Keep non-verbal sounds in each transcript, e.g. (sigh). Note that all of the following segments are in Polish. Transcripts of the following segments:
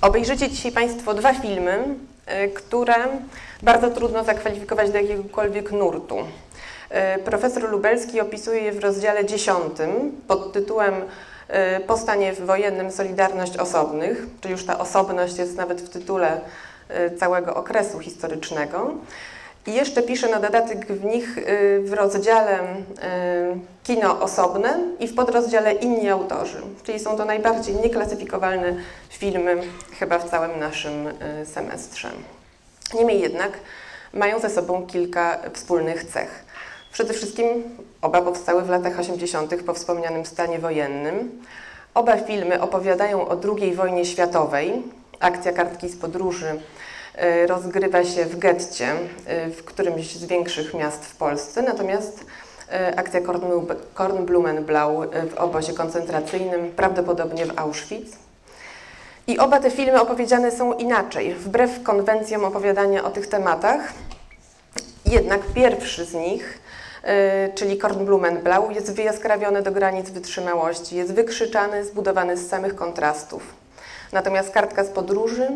Obejrzycie dzisiaj Państwo dwa filmy, y, które bardzo trudno zakwalifikować do jakiegokolwiek nurtu. Y, profesor Lubelski opisuje je w rozdziale 10 pod tytułem y, Powstanie wojennym Solidarność Osobnych, czyli już ta osobność jest nawet w tytule całego okresu historycznego. I jeszcze pisze na dodatek w nich y, w rozdziale y, kino osobne i w podrozdziale inni autorzy. Czyli są to najbardziej nieklasyfikowalne filmy chyba w całym naszym y, semestrze. Niemniej jednak mają ze sobą kilka wspólnych cech. Przede wszystkim oba powstały w latach 80. po wspomnianym stanie wojennym. Oba filmy opowiadają o II wojnie światowej. Akcja kartki z podróży rozgrywa się w getcie, e, w którymś z większych miast w Polsce, natomiast e, akcja Kornblumenblau w obozie koncentracyjnym, prawdopodobnie w Auschwitz. I oba te filmy opowiedziane są inaczej, wbrew konwencjom opowiadania o tych tematach. Jednak pierwszy z nich, czyli Kornblumenblau, jest wyjaskrawiony do granic wytrzymałości, jest wykrzyczany, zbudowany z samych kontrastów. Natomiast kartka z podróży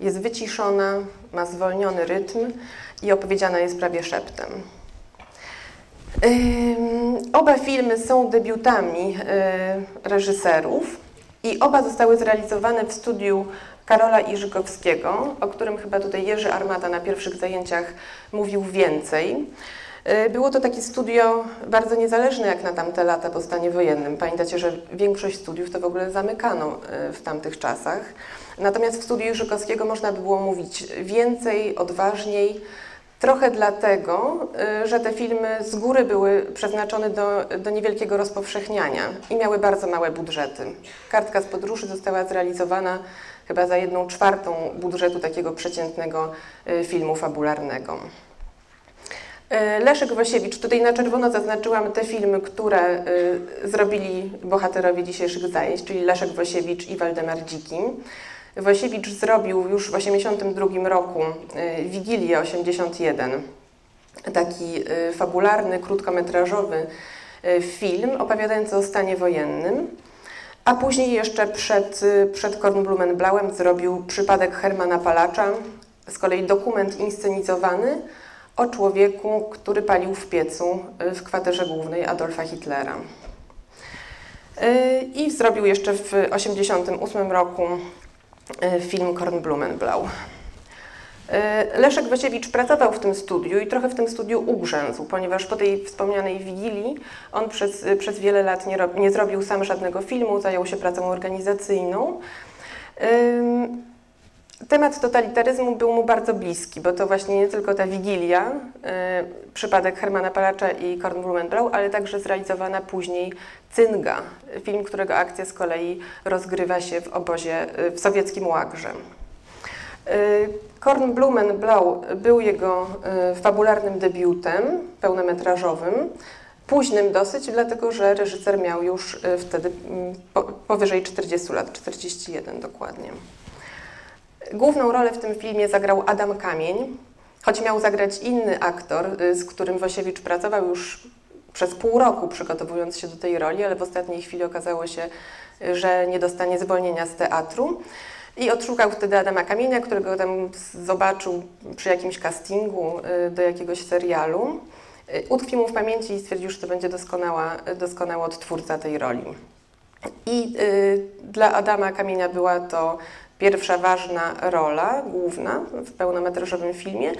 jest wyciszona, ma zwolniony rytm i opowiedziana jest prawie szeptem. Oba filmy są debiutami y, reżyserów i oba zostały zrealizowane w studiu Karola Iżykowskiego, o którym chyba tutaj Jerzy Armata na pierwszych zajęciach mówił więcej. Y, było to takie studio bardzo niezależne jak na tamte lata po stanie wojennym. Pamiętacie, że większość studiów to w ogóle zamykano y, w tamtych czasach. Natomiast w studiu Żukowskiego można by było mówić więcej, odważniej, trochę dlatego, y, że te filmy z góry były przeznaczone do, do niewielkiego rozpowszechniania i miały bardzo małe budżety. Kartka z podróży została zrealizowana chyba za jedną czwartą budżetu takiego przeciętnego filmu fabularnego. E, Leszek Wasiewicz, tutaj na czerwono zaznaczyłam te filmy, które e, zrobili bohaterowie dzisiejszych zajęć, czyli Leszek Wasiewicz i Waldemar Dziki. Wasiewicz zrobił już w 1982 roku e, Wigilię 81, taki fabularny, krótkometrażowy film opowiadający o stanie wojennym. A później jeszcze przed, przed Kornblumenblauem zrobił Przypadek Hermana Palacza, z kolei dokument inscenizowany, o człowieku, który palił w piecu y, w kwaterze głównej Adolfa Hitlera. Y, I zrobił jeszcze w 1988 roku y, film Kornblumenblau. Leszek Wasiewicz pracował w tym studiu i trochę w tym studiu ugrzęzł, ponieważ po tej wspomnianej Wigilii on przez, przez wiele lat nie, nie zrobił sam żadnego filmu, zajął się pracą organizacyjną. Temat totalitaryzmu był mu bardzo bliski, bo to właśnie nie tylko ta Wigilia, y, przypadek Hermana Palacza i Kornblumenblau, ale także zrealizowana później Cynga, film, którego akcja z kolei rozgrywa się w obozie y, w sowieckim Łagrze. Y, Kornblumenblau był jego y, fabularnym debiutem pełnometrażowym, późnym dosyć, dlatego że reżyser miał już y, wtedy mm, po, powyżej 40 lat, 41 dokładnie. Główną rolę w tym filmie zagrał Adam Kamień, choć miał zagrać inny aktor, y, z którym Wosiewicz pracował już przez pół roku przygotowując się do tej roli, ale w ostatniej chwili okazało się, że nie dostanie zwolnienia z teatru. I odszukał wtedy Adama Kamienia, którego tam zobaczył przy jakimś castingu y, do jakiegoś serialu. Y, utkwił mu w pamięci i stwierdził, że to będzie doskonała, doskonały odtwórca tej roli. I y, dla Adama Kamienia była to pierwsza ważna rola, główna w pełnometrażowym filmie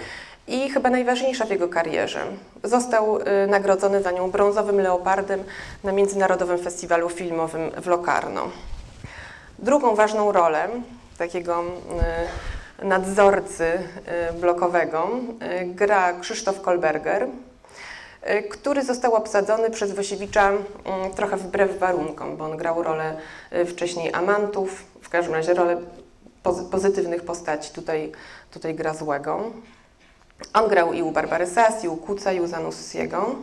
i chyba najważniejsza w jego karierze. Został y, nagrodzony za nią brązowym leopardem na Międzynarodowym Festiwalu Filmowym w Locarno. Drugą ważną rolę takiego y, nadzorcy y, blokowego gra Krzysztof Kolberger, który został obsadzony przez Wosiewicza mm, trochę wbrew warunkom, bo on grał rolę wcześniej amantów, w każdym razie rolę pozytywnych postaci, tutaj, tutaj gra złego. On grał i u Barbary i u Kuca, i u Zanussiego.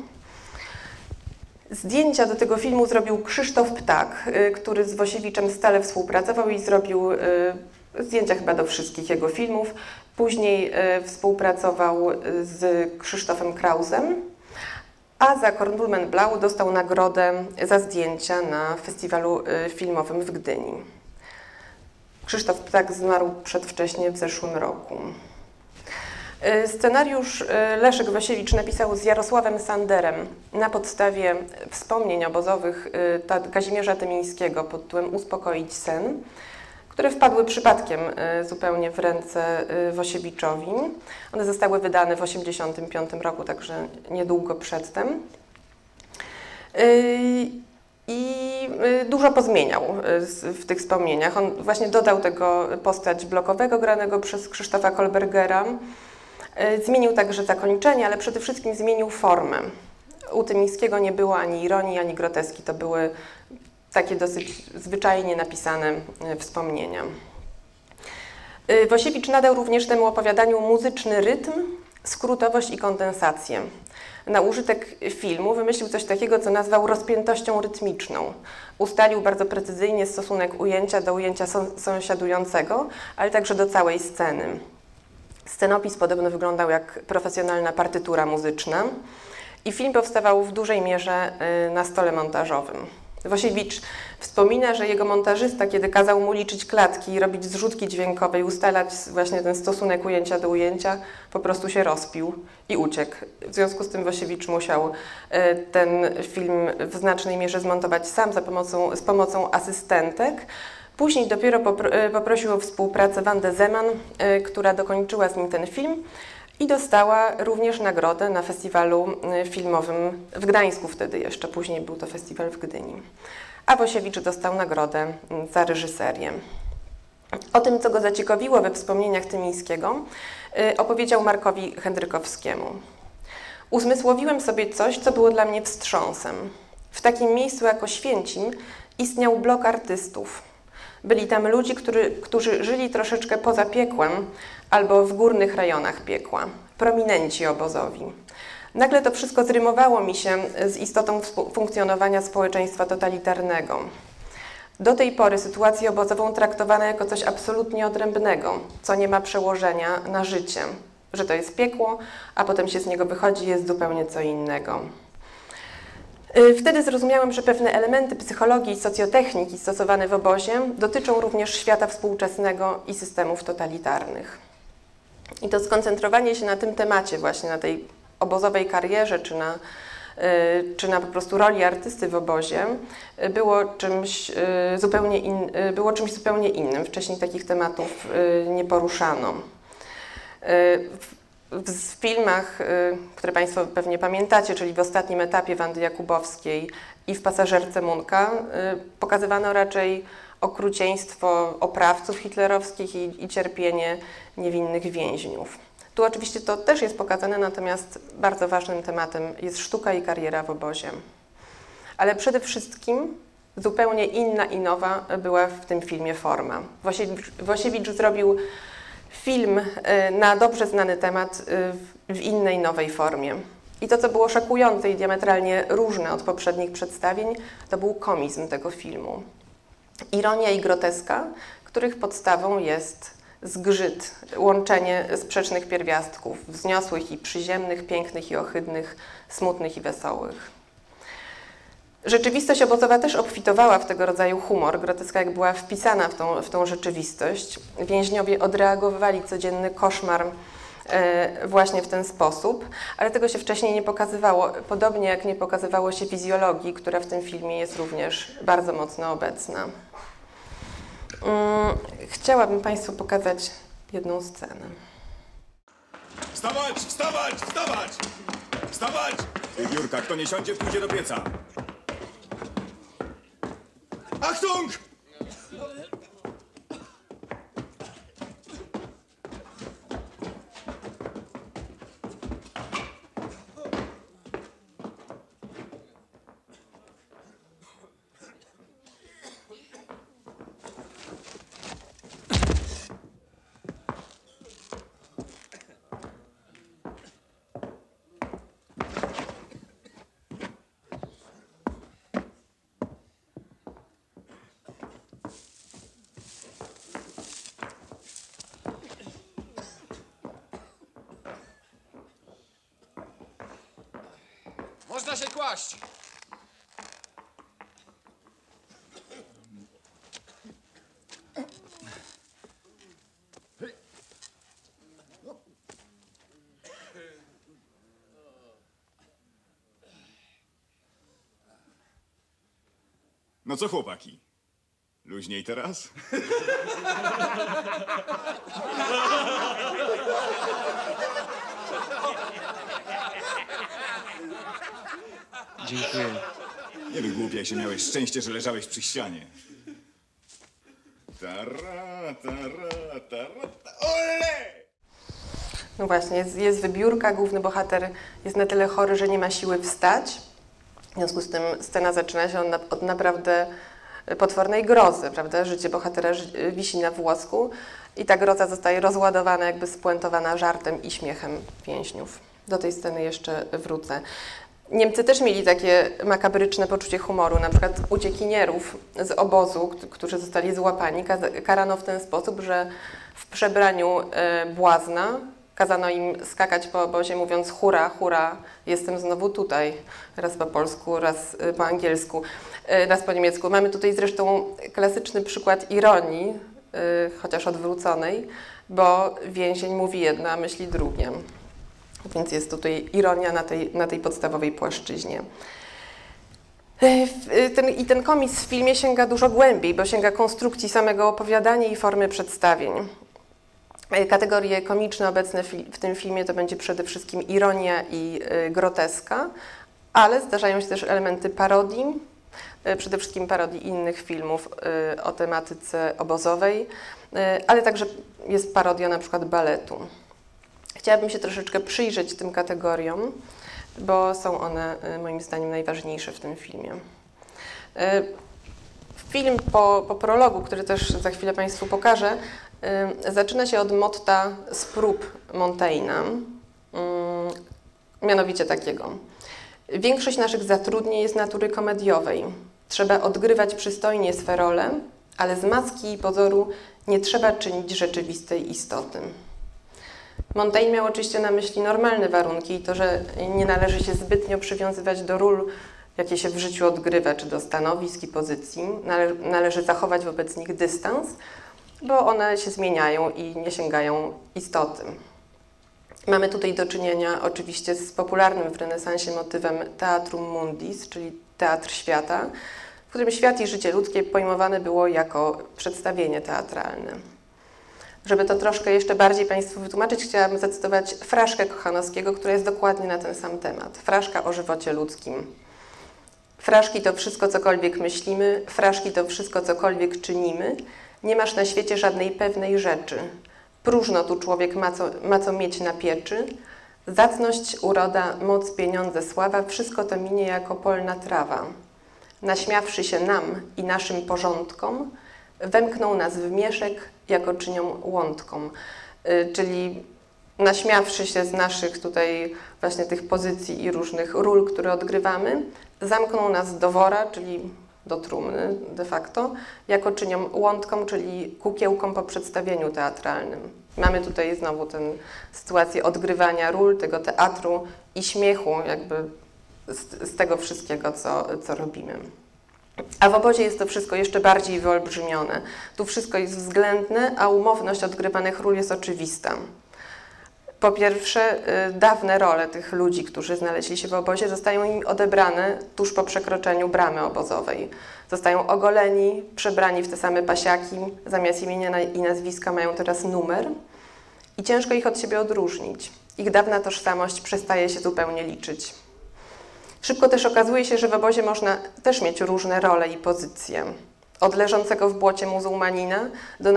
Zdjęcia do tego filmu zrobił Krzysztof Ptak, y, który z Wosiewiczem stale współpracował i zrobił y, zdjęcia chyba do wszystkich jego filmów. Później y, współpracował z Krzysztofem Krausem, a za Kornblumenblau dostał nagrodę za zdjęcia na festiwalu filmowym w Gdyni. Krzysztof Ptak zmarł przedwcześnie w zeszłym roku. Y, Scenariusz y, Leszek Wasiewicz napisał z Jarosławem Sanderem na podstawie wspomnień obozowych y, Kazimierza Tymińskiego pod tytułem Uspokoić sen, które wpadły przypadkiem zupełnie w ręce Wosiewiczowi. One zostały wydane w 1985 roku, także niedługo przedtem. I y, dużo pozmieniał y, w tych wspomnieniach. On właśnie dodał tego postać blokowego granego przez Krzysztofa Kolbergera. Y, Zmienił także zakończenie, ale przede wszystkim zmienił formę. U Tymińskiego nie było ani ironii, ani groteski. To były takie dosyć zwyczajnie napisane wspomnienia. Wosiewicz nadał również temu opowiadaniu muzyczny rytm, skrótowość i kondensację. Na użytek filmu wymyślił coś takiego, co nazwał rozpiętością rytmiczną. Ustalił bardzo precyzyjnie stosunek ujęcia do ujęcia są- sąsiadującego, ale także do całej sceny. Scenopis podobno wyglądał jak profesjonalna partytura muzyczna i film powstawał w dużej mierze y, na stole montażowym. Wosiewicz wspomina, że jego montażysta, kiedy kazał mu liczyć klatki i robić zrzutki dźwiękowe i ustalać właśnie ten stosunek ujęcia do ujęcia, po prostu się rozpił i uciekł. W związku z tym Wosiewicz musiał y, ten film w znacznej mierze zmontować sam za pomocą, z pomocą asystentek. Później dopiero y, poprosił o współpracę Wandę Zeman, y, która dokończyła z nim ten film i dostała również nagrodę na festiwalu y, filmowym w Gdańsku wtedy jeszcze, później był to festiwal w Gdyni. A Wosiewicz dostał nagrodę y, za reżyserię. O tym, co go zaciekawiło we wspomnieniach Tymińskiego, y, opowiedział Markowi Hendrykowskiemu. Uzmysłowiłem sobie coś, co było dla mnie wstrząsem. W takim miejscu jak Oświęcim istniał blok artystów. Byli tam ludzie, którzy żyli troszeczkę poza piekłem albo w górnych rejonach piekła, prominenci obozowi. Nagle to wszystko zrymowało mi się z istotą funkcjonowania społeczeństwa totalitarnego. Do tej pory sytuację obozową traktowano jako coś absolutnie odrębnego, co nie ma przełożenia na życie, że to jest piekło, a potem się z niego wychodzi, jest zupełnie co innego. Y, Wtedy zrozumiałem, że pewne elementy psychologii i socjotechniki stosowane w obozie dotyczą również świata współczesnego i systemów totalitarnych. I to skoncentrowanie się na tym temacie, właśnie na tej obozowej karierze, czy na, y, czy na po prostu roli artysty w obozie, y, było czymś, y, zupełnie in, było czymś zupełnie innym. Wcześniej takich tematów nie poruszano. W- filmach, które Państwo pewnie pamiętacie, czyli w ostatnim etapie Wandy Jakubowskiej i w Pasażerce Munka, pokazywano raczej okrucieństwo oprawców hitlerowskich i, i cierpienie niewinnych więźniów. Tu oczywiście to też jest pokazane, natomiast bardzo ważnym tematem jest sztuka i kariera w obozie. Ale przede wszystkim zupełnie inna i nowa była w tym filmie forma. Wosiewicz, zrobił film e, na dobrze znany temat w- w innej, nowej formie. I to, co było szokujące i diametralnie różne od poprzednich przedstawień, to był komizm tego filmu. Ironia i groteska, których podstawą jest zgrzyt, łączenie sprzecznych pierwiastków, wzniosłych i przyziemnych, pięknych i ohydnych, smutnych i wesołych. Rzeczywistość obozowa też obfitowała w tego rodzaju humor. Groteska jak była wpisana w tą, w tą rzeczywistość. Więźniowie odreagowywali codzienny koszmar właśnie w ten sposób, ale tego się wcześniej nie pokazywało, podobnie jak nie pokazywało się fizjologii, która w tym filmie jest również bardzo mocno obecna. Mm, Chciałabym Państwu pokazać jedną scenę. Wstawać, wstawać, wstawać! Wstawać! Wiewiórka, kto nie siądzie, pójdzie do pieca. Achtung! No co chłopaki? Luźniej teraz? Dziękuję. Nie wygłupiaj się, miałeś szczęście, że leżałeś przy ścianie. Tara, tara, tara, ta- ole! No właśnie, jest, jest wybiórka, główny bohater jest na tyle chory, że nie ma siły wstać. W związku z tym scena zaczyna się od, na, od naprawdę potwornej grozy, prawda? Życie bohatera wisi na włosku i ta groza zostaje rozładowana, jakby spuentowana żartem i śmiechem więźniów. Do tej sceny jeszcze wrócę. Niemcy też mieli takie makabryczne poczucie humoru, na przykład uciekinierów z obozu, którzy zostali złapani, karano w ten sposób, że w przebraniu e, błazna kazano im skakać po obozie mówiąc hura, hura, jestem znowu tutaj, raz po polsku, raz e, po angielsku, e, raz po niemiecku. Mamy tutaj zresztą klasyczny przykład ironii, e, chociaż odwróconej, bo więzień mówi jedno, a myśli drugie. Więc jest tutaj ironia na tej, na tej podstawowej płaszczyźnie. Ten, I ten komiks w filmie sięga dużo głębiej, bo sięga konstrukcji samego opowiadania i formy przedstawień. E, Kategorie komiczne obecne w tym filmie to będzie przede wszystkim ironia i e, groteska, ale zdarzają się też elementy parodii, e, przede wszystkim parodii innych filmów o tematyce obozowej, ale także jest parodia na przykład baletu. Chciałabym się troszeczkę przyjrzeć tym kategoriom, bo są one moim zdaniem najważniejsze w tym filmie. Film po, po prologu, który też za chwilę Państwu pokażę, zaczyna się od motta z prób Montaigne'a, mianowicie takiego. Większość naszych zatrudnień jest natury komediowej. Trzeba odgrywać przystojnie swe role, ale z maski i pozoru nie trzeba czynić rzeczywistej istoty. Montaigne miał oczywiście na myśli normalne warunki i to, że nie należy się zbytnio przywiązywać do ról, jakie się w życiu odgrywa, czy do stanowisk i pozycji. Nale należy zachować wobec nich dystans, bo one się zmieniają i nie sięgają istoty. Mamy tutaj do czynienia oczywiście z popularnym w renesansie motywem Teatrum Mundis, czyli teatr świata, w którym świat i życie ludzkie pojmowane było jako przedstawienie teatralne. Żeby to troszkę jeszcze bardziej Państwu wytłumaczyć, chciałabym zacytować fraszkę Kochanowskiego, która jest dokładnie na ten sam temat. Fraszka o żywocie ludzkim. Fraszki to wszystko, cokolwiek myślimy, fraszki to wszystko, cokolwiek czynimy. Nie masz na świecie żadnej pewnej rzeczy. Próżno tu człowiek ma co, ma co mieć na pieczy. Zacność, uroda, moc, pieniądze, sława, wszystko to minie jako polna trawa. Naśmiawszy się nam i naszym porządkom, wemknął nas w mieszek, jako czynią łądką. Y, Czyli naśmiawszy się z naszych tutaj właśnie tych pozycji i różnych ról, które odgrywamy, zamknął nas do wora, czyli do trumny de facto, jako czynią łądką, czyli kukiełką po przedstawieniu teatralnym. Mamy tutaj znowu tę sytuację odgrywania ról, tego teatru i śmiechu jakby z, z tego wszystkiego, co, co robimy. A w obozie jest to wszystko jeszcze bardziej wyolbrzymione. Tu wszystko jest względne, a umowność odgrywanych ról jest oczywista. Po pierwsze, y, dawne role tych ludzi, którzy znaleźli się w obozie, zostają im odebrane tuż po przekroczeniu bramy obozowej. Zostają ogoleni, przebrani w te same pasiaki, zamiast imienia i nazwiska mają teraz numer i ciężko ich od siebie odróżnić. Ich dawna tożsamość przestaje się zupełnie liczyć. Szybko też okazuje się, że w obozie można też mieć różne role i pozycje. Od leżącego w błocie muzułmanina do,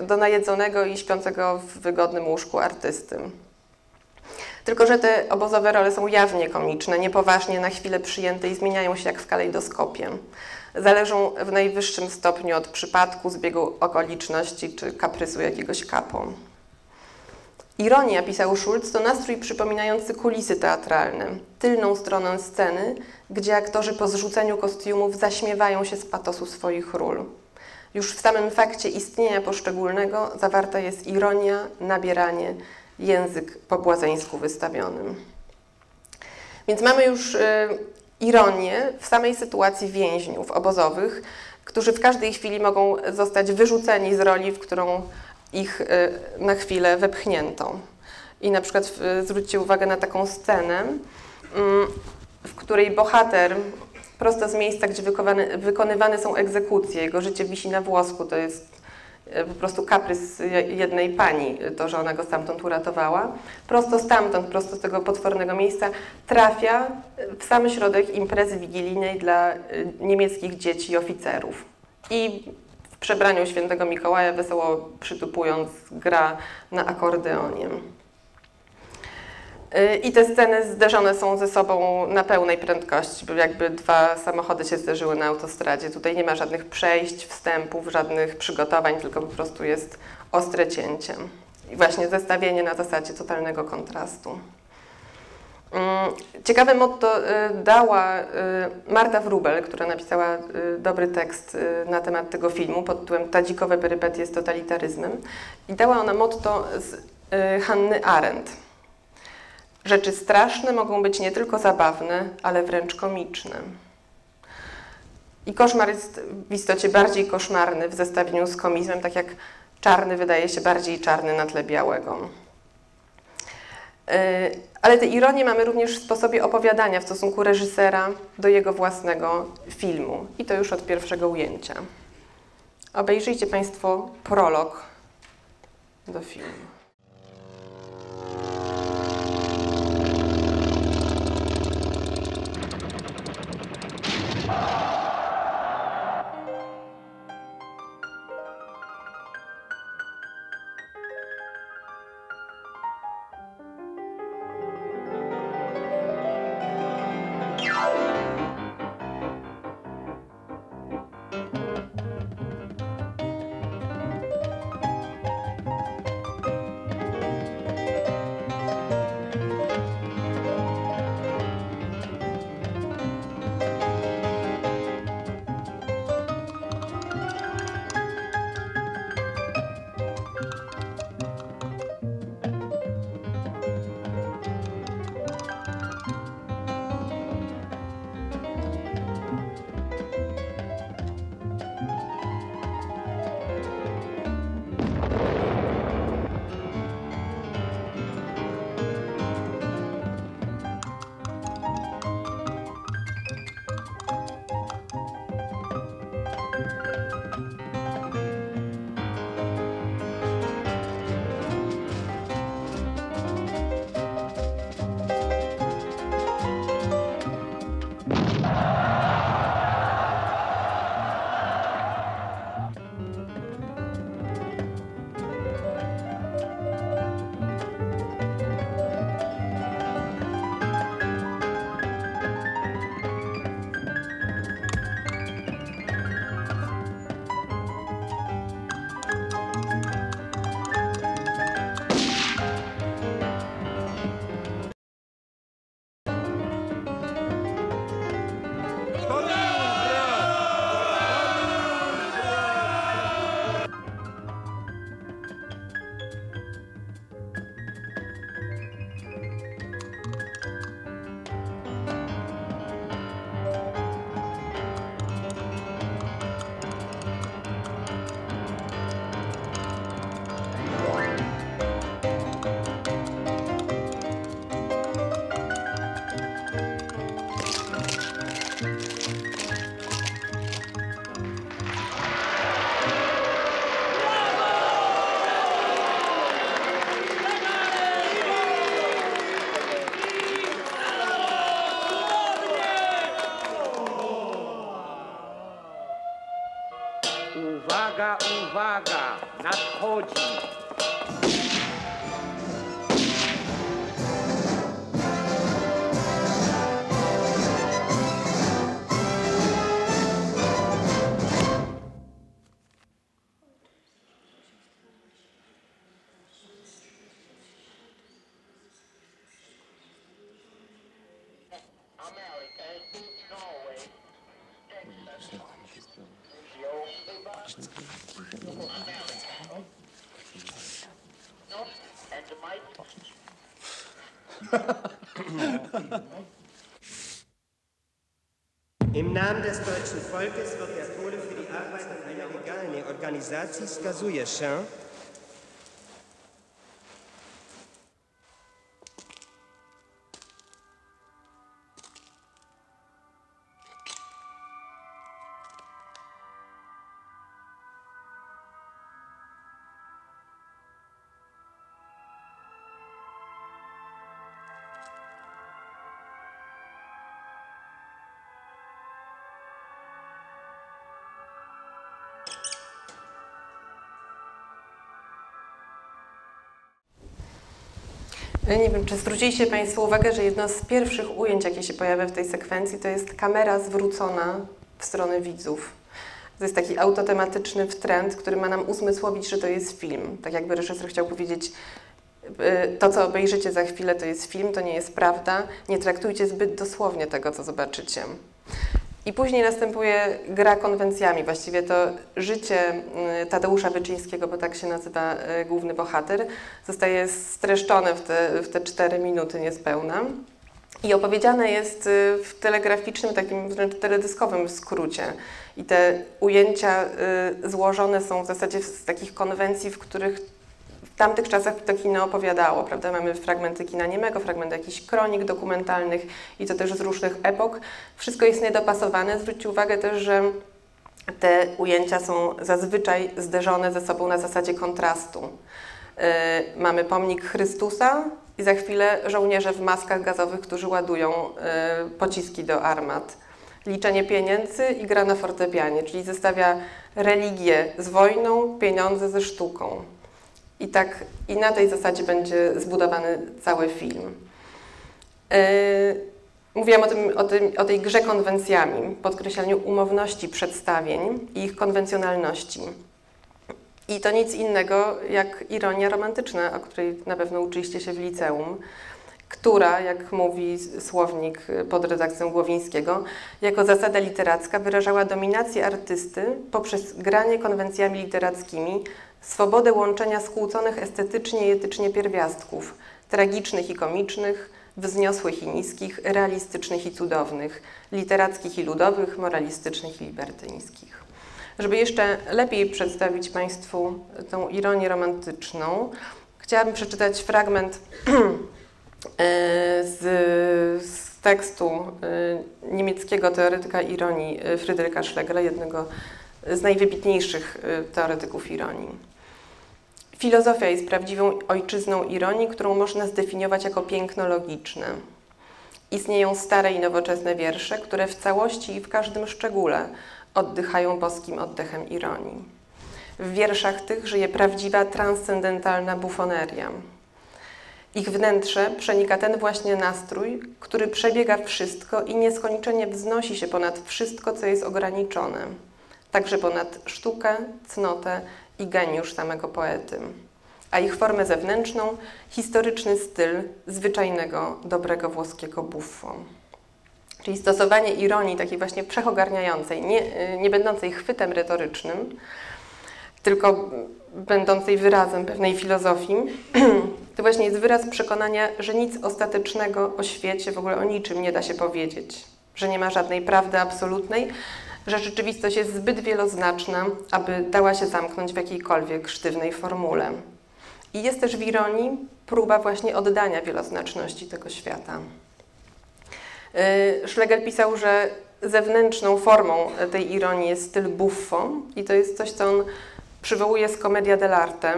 do najedzonego i śpiącego w wygodnym łóżku artysty. Tylko, że te obozowe role są jawnie komiczne, niepoważnie na chwilę przyjęte i zmieniają się jak w kalejdoskopie. Zależą w najwyższym stopniu od przypadku, zbiegu okoliczności czy kaprysu jakiegoś kapo. Ironia, pisał Schulz, to nastrój przypominający kulisy teatralne, tylną stronę sceny, gdzie aktorzy po zrzuceniu kostiumów zaśmiewają się z patosu swoich ról. Już w samym fakcie istnienia poszczególnego zawarta jest ironia, nabieranie, język po błazeńsku wystawionym. Więc mamy już y, ironię w samej sytuacji więźniów obozowych, którzy w każdej chwili mogą zostać wyrzuceni z roli, w którą ich y, na chwilę wepchnięto. I na przykład y, zwróćcie uwagę na taką scenę, w której bohater prosto z miejsca, gdzie wykonywane są egzekucje. Jego życie wisi na włosku. To jest e, po prostu kaprys je- jednej pani, e, to, że ona go stamtąd uratowała. Prosto stamtąd, prosto z tego potwornego miejsca trafia e, w sam środek imprezy wigilijnej dla niemieckich dzieci i oficerów. I w przebraniu świętego Mikołaja wesoło przytupując gra na akordeonie. I te sceny zderzone są ze sobą na pełnej prędkości, jakby dwa samochody się zderzyły na autostradzie. Tutaj nie ma żadnych przejść, wstępów, żadnych przygotowań, tylko po prostu jest ostre cięcie. I właśnie zestawienie na zasadzie totalnego kontrastu. Mm, Ciekawe motto y, dała y, Marta Wrubel, która napisała y, dobry tekst na temat tego filmu pod tytułem Tadzikowe perypetie z totalitaryzmem. I dała ona motto z Hanny Arendt. Rzeczy straszne mogą być nie tylko zabawne, ale wręcz komiczne. I koszmar jest w istocie bardziej koszmarny w zestawieniu z komizmem, tak jak czarny wydaje się bardziej czarny na tle białego. Yy, Ale tę ironię mamy również w sposobie opowiadania w stosunku reżysera do jego własnego filmu. I to już od pierwszego ujęcia. Obejrzyjcie Państwo prolog do filmu. Nadchodzi. Im Volkes wird der Tode für die Arbeit an einer legalnej organizacji skazuje się Nie wiem, czy zwróciliście Państwo uwagę, że jedno z pierwszych ujęć, jakie się pojawia w tej sekwencji, to jest kamera zwrócona w stronę widzów. To jest taki autotematyczny trend, który ma nam uzmysłowić, że to jest film. Tak jakby reżyser chciał powiedzieć, y, to co obejrzycie za chwilę to jest film, to nie jest prawda. Nie traktujcie zbyt dosłownie tego, co zobaczycie. I później następuje gra konwencjami, właściwie to życie y, Tadeusza Wyczyńskiego, bo tak się nazywa y, główny bohater, zostaje streszczone w te, w te cztery minuty niespełna. I opowiedziane jest y, w telegraficznym, takim wręcz teledyskowym skrócie. I te ujęcia złożone są w zasadzie z takich konwencji, w których w tamtych czasach to kino opowiadało, prawda? Mamy fragmenty kina niemego, fragmenty jakichś kronik dokumentalnych i to też z różnych epok. Wszystko jest niedopasowane. Zwróćcie uwagę też, że te ujęcia są zazwyczaj zderzone ze sobą na zasadzie kontrastu. Yy, mamy pomnik Chrystusa i za chwilę żołnierze w maskach gazowych, którzy ładują yy, pociski do armat. Liczenie pieniędzy i gra na fortepianie, czyli zestawia religię z wojną, pieniądze ze sztuką. I tak i na tej zasadzie będzie zbudowany cały film. Yy, Mówiłam o, tym, o, tym, o tej grze konwencjami, podkreślaniu umowności przedstawień i ich konwencjonalności. I to nic innego jak ironia romantyczna, o której na pewno uczyliście się w liceum, która, jak mówi słownik pod redakcją Głowińskiego, jako zasada literacka wyrażała dominację artysty poprzez granie konwencjami literackimi, swobodę łączenia skłóconych estetycznie i etycznie pierwiastków, tragicznych i komicznych, wzniosłych i niskich, realistycznych i cudownych, literackich i ludowych, moralistycznych i libertyńskich. Żeby jeszcze lepiej przedstawić Państwu tą ironię romantyczną, chciałabym przeczytać fragment (clears throat) z, z tekstu y, niemieckiego teoretyka ironii y, Fryderyka Schlegela, jednego z najwybitniejszych teoretyków ironii. Filozofia jest prawdziwą ojczyzną ironii, którą można zdefiniować jako piękno logiczne. Istnieją stare i nowoczesne wiersze, które w całości i w każdym szczególe oddychają boskim oddechem ironii. W wierszach tych żyje prawdziwa, transcendentalna bufoneria. Ich wnętrze przenika ten właśnie nastrój, który przebiega wszystko i nieskończenie wznosi się ponad wszystko, co jest ograniczone, także ponad sztukę, cnotę i geniusz samego poety, a ich formę zewnętrzną historyczny styl zwyczajnego, dobrego włoskiego buffo. Czyli stosowanie ironii takiej właśnie wszechogarniającej, nie, nie będącej chwytem retorycznym, tylko będącej wyrazem pewnej filozofii, (clears throat) to właśnie jest wyraz przekonania, że nic ostatecznego o świecie, w ogóle o niczym nie da się powiedzieć, że nie ma żadnej prawdy absolutnej, że rzeczywistość jest zbyt wieloznaczna, aby dała się zamknąć w jakiejkolwiek sztywnej formule. I jest też w ironii próba właśnie oddania wieloznaczności tego świata. Yy, Schlegel pisał, że zewnętrzną formą tej ironii jest styl buffo i to jest coś, co on przywołuje z Commedia dell'arte,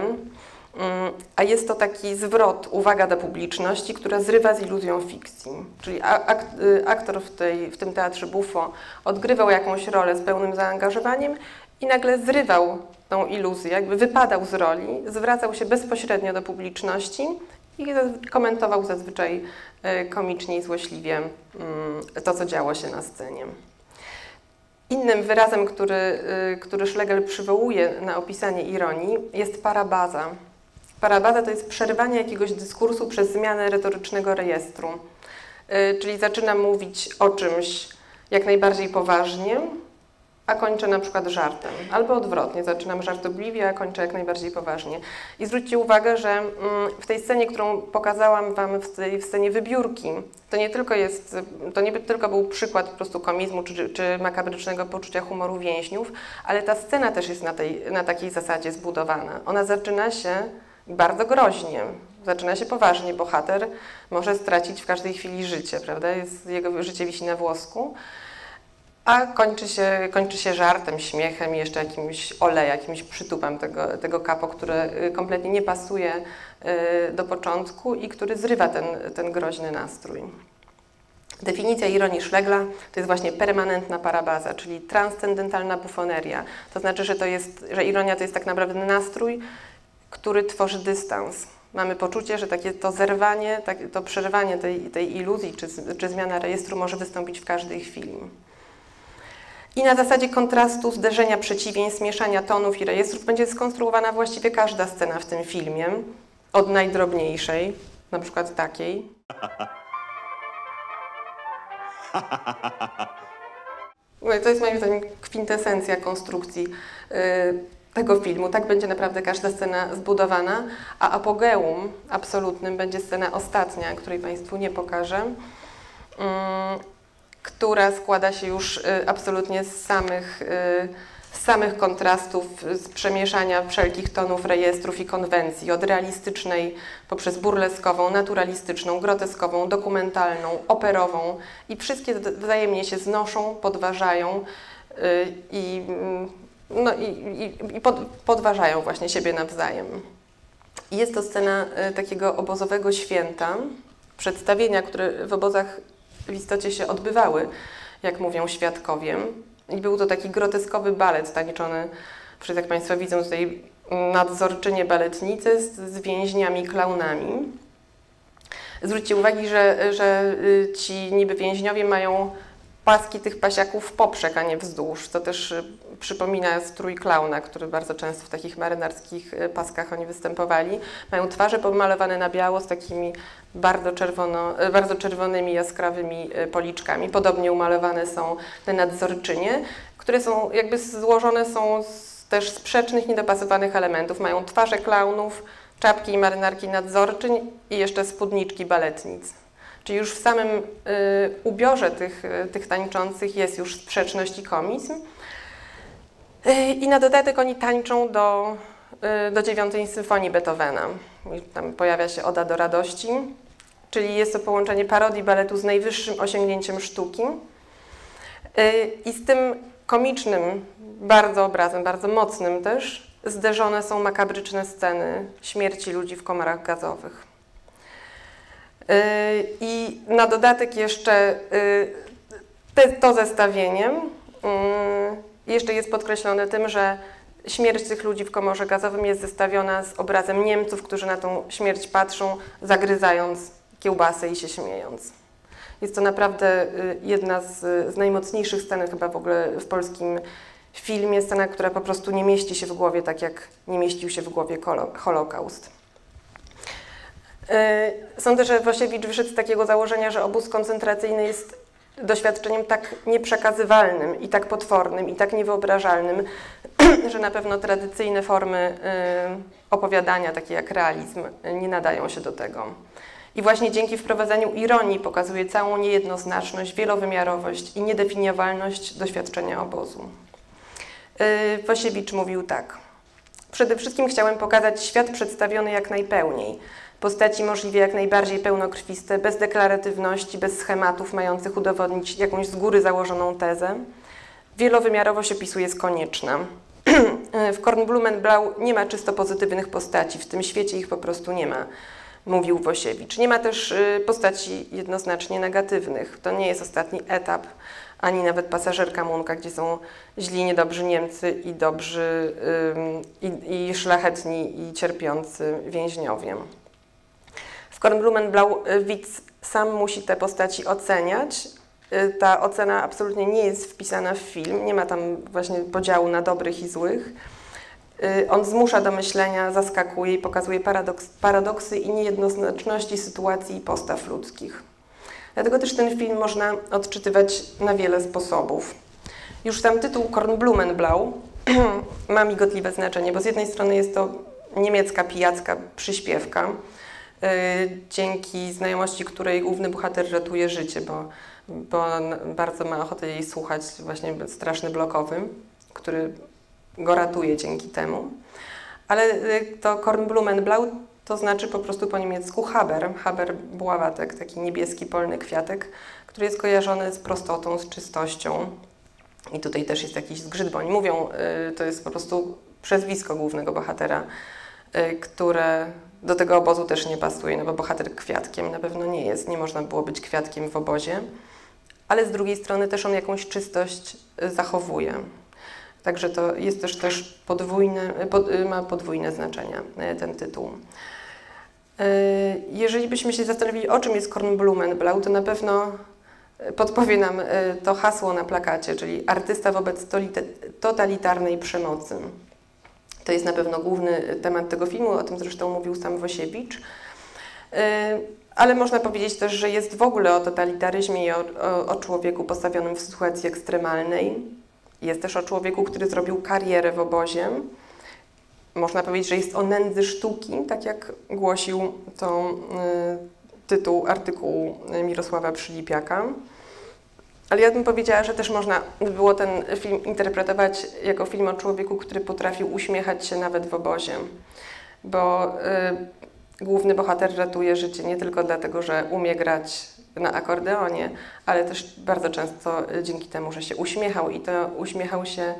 a jest to taki zwrot, uwaga do publiczności, która zrywa z iluzją fikcji. Czyli y, aktor w, tej, w tym teatrze Buffo odgrywał jakąś rolę z pełnym zaangażowaniem i nagle zrywał tą iluzję, jakby wypadał z roli, zwracał się bezpośrednio do publiczności i komentował zazwyczaj y, komicznie i złośliwie mm, to, co działo się na scenie. Innym wyrazem, który, y, który Schlegel przywołuje na opisanie ironii, jest parabaza. Parabaza to jest przerwanie jakiegoś dyskursu przez zmianę retorycznego rejestru. Y, czyli zaczynam mówić o czymś jak najbardziej poważnie, a kończę na przykład żartem. Albo odwrotnie, zaczynam żartobliwie, a kończę jak najbardziej poważnie. I zwróćcie uwagę, że mm, w tej scenie, którą pokazałam Wam w, tej, w scenie wybiórki, to nie tylko jest, to nie tylko był przykład po prostu komizmu czy, czy makabrycznego poczucia humoru więźniów, ale ta scena też jest na, tej, na takiej zasadzie zbudowana. Ona zaczyna się bardzo groźnie. Zaczyna się poważnie. Bohater może stracić w każdej chwili życie, prawda? Jest, jego życie wisi na włosku a kończy się, kończy się żartem, śmiechem i jeszcze jakimś olej, jakimś przytupem tego, tego kapo, który y, kompletnie nie pasuje y, do początku i który zrywa ten, ten groźny nastrój. Definicja ironii Schlegla to jest właśnie permanentna parabaza, czyli transcendentalna bufoneria. To znaczy, że, to jest, że ironia to jest tak naprawdę nastrój, który tworzy dystans Mamy poczucie, że takie to zerwanie, tak, to przerwanie tej, tej iluzji czy, czy zmiana rejestru może wystąpić w każdej chwili. I na zasadzie kontrastu, zderzenia przeciwieństw, mieszania tonów i rejestrów będzie skonstruowana właściwie każda scena w tym filmie, od najdrobniejszej, na przykład takiej. (laughs) Mówię, To jest moim zdaniem kwintesencja konstrukcji y, tego filmu. Tak będzie naprawdę każda scena zbudowana, a apogeum absolutnym będzie scena ostatnia, której Państwu nie pokażę, mm, która składa się już y, absolutnie z samych, y, z samych kontrastów, z przemieszania wszelkich tonów rejestrów i konwencji, od realistycznej poprzez burleskową, naturalistyczną, groteskową, dokumentalną, operową i wszystkie wz- wzajemnie się znoszą, podważają y, i, mm, no, i, i, i pod, podważają właśnie siebie nawzajem. Jest to scena y, takiego obozowego święta, przedstawienia, które w obozach w istocie się odbywały, jak mówią świadkowie. I był to taki groteskowy balet tańczony przez, jak Państwo widzą tutaj, nadzorczynie baletnicy z, z więźniami, klaunami. Zwróćcie uwagę, że, że y, ci niby więźniowie mają paski tych pasiaków w poprzek, a nie wzdłuż, co też y, przypomina strój klauna, który bardzo często w takich marynarskich y, paskach oni występowali. Mają twarze pomalowane na biało z takimi bardzo, czerwono, y, bardzo czerwonymi, jaskrawymi policzkami. Podobnie umalowane są te nadzorczynie, które są jakby złożone są z też sprzecznych, niedopasowanych elementów. Mają twarze klaunów, czapki i marynarki nadzorczyń i jeszcze spódniczki baletnic. Czyli już w samym y, ubiorze tych, y, tych tańczących jest już sprzeczność i komizm. Y, I na dodatek oni tańczą do, do dziewiątej symfonii Beethovena. Tam pojawia się Oda do radości, czyli jest to połączenie parodii baletu z najwyższym osiągnięciem sztuki. I z tym komicznym bardzo obrazem, bardzo mocnym też, zderzone są makabryczne sceny śmierci ludzi w komorach gazowych. Yy, I na dodatek jeszcze yy, te, to zestawienie yy, jeszcze jest podkreślone tym, że śmierć tych ludzi w komorze gazowym jest zestawiona z obrazem Niemców, którzy na tą śmierć patrzą, zagryzając kiełbasę i się śmiejąc. Jest to naprawdę y, jedna z, z najmocniejszych scen chyba w ogóle w polskim filmie. Scena, która po prostu nie mieści się w głowie, tak jak nie mieścił się w głowie Holokaust. Y, Sądzę, że Wosiewicz wyszedł z takiego założenia, że obóz koncentracyjny jest doświadczeniem tak nieprzekazywalnym i tak potwornym i tak niewyobrażalnym, (clears throat) że na pewno tradycyjne formy y, opowiadania, takie jak realizm, y, nie nadają się do tego. I właśnie dzięki wprowadzeniu ironii pokazuje całą niejednoznaczność, wielowymiarowość i niedefiniowalność doświadczenia obozu. Yy, Wosiewicz mówił tak. Przede wszystkim chciałem pokazać świat przedstawiony jak najpełniej. Postaci możliwie jak najbardziej pełnokrwiste, bez deklaratywności, bez schematów mających udowodnić jakąś z góry założoną tezę. Wielowymiarowość opisu jest konieczna. (clears throat) w Kornblumenblau nie ma czysto pozytywnych postaci, w tym świecie ich po prostu nie ma, mówił Wosiewicz. Nie ma też y, postaci jednoznacznie negatywnych. To nie jest ostatni etap, ani nawet pasażerka Munka, gdzie są źli, niedobrzy Niemcy i dobrzy, i, i szlachetni, i cierpiący więźniowie. W Kornblumenblau widz sam musi te postaci oceniać. Y, Ta ocena absolutnie nie jest wpisana w film, nie ma tam właśnie podziału na dobrych i złych. Y, On zmusza do myślenia, zaskakuje i pokazuje paradoks, paradoksy i niejednoznaczności sytuacji i postaw ludzkich. Dlatego też ten film można odczytywać na wiele sposobów. Już sam tytuł Kornblumenblau (clears throat) ma migotliwe znaczenie, bo z jednej strony jest to niemiecka pijacka przyśpiewka, dzięki znajomości której główny bohater ratuje życie, bo, bo bardzo ma ochotę jej słuchać, właśnie straszny blokowy, który go ratuje dzięki temu. Ale y, to Kornblumenblau to znaczy po prostu po niemiecku Haber, Haber buławatek, taki niebieski polny kwiatek, który jest kojarzony z prostotą, z czystością. I tutaj też jest jakiś zgrzyt, bo oni mówią, y, to jest po prostu przezwisko głównego bohatera, y, które do tego obozu też nie pasuje, no bo bohater kwiatkiem na pewno nie jest, nie można było być kwiatkiem w obozie, ale z drugiej strony też on jakąś czystość y, zachowuje. Także to jest też, też podwójne, pod, y, ma podwójne znaczenie y, ten tytuł. Y, Jeżeli byśmy się zastanowili, o czym jest Kornblumenblau, to na pewno y, podpowie nam y, to hasło na plakacie, czyli artysta wobec totalitarnej przemocy. To jest na pewno główny temat tego filmu, o tym zresztą mówił sam Wosiewicz. Y, Ale można powiedzieć też, że jest w ogóle o totalitaryzmie i o, o, o człowieku postawionym w sytuacji ekstremalnej. Jest też o człowieku, który zrobił karierę w obozie. Można powiedzieć, że jest o nędzy sztuki, tak jak głosił to y, tytuł artykułu Mirosława Przylipiaka. Ale ja bym powiedziała, że też można by było ten film interpretować jako film o człowieku, który potrafił uśmiechać się nawet w obozie. Bo y, główny bohater ratuje życie nie tylko dlatego, że umie grać na akordeonie, ale też bardzo często y, dzięki temu, że się uśmiechał i to uśmiechał się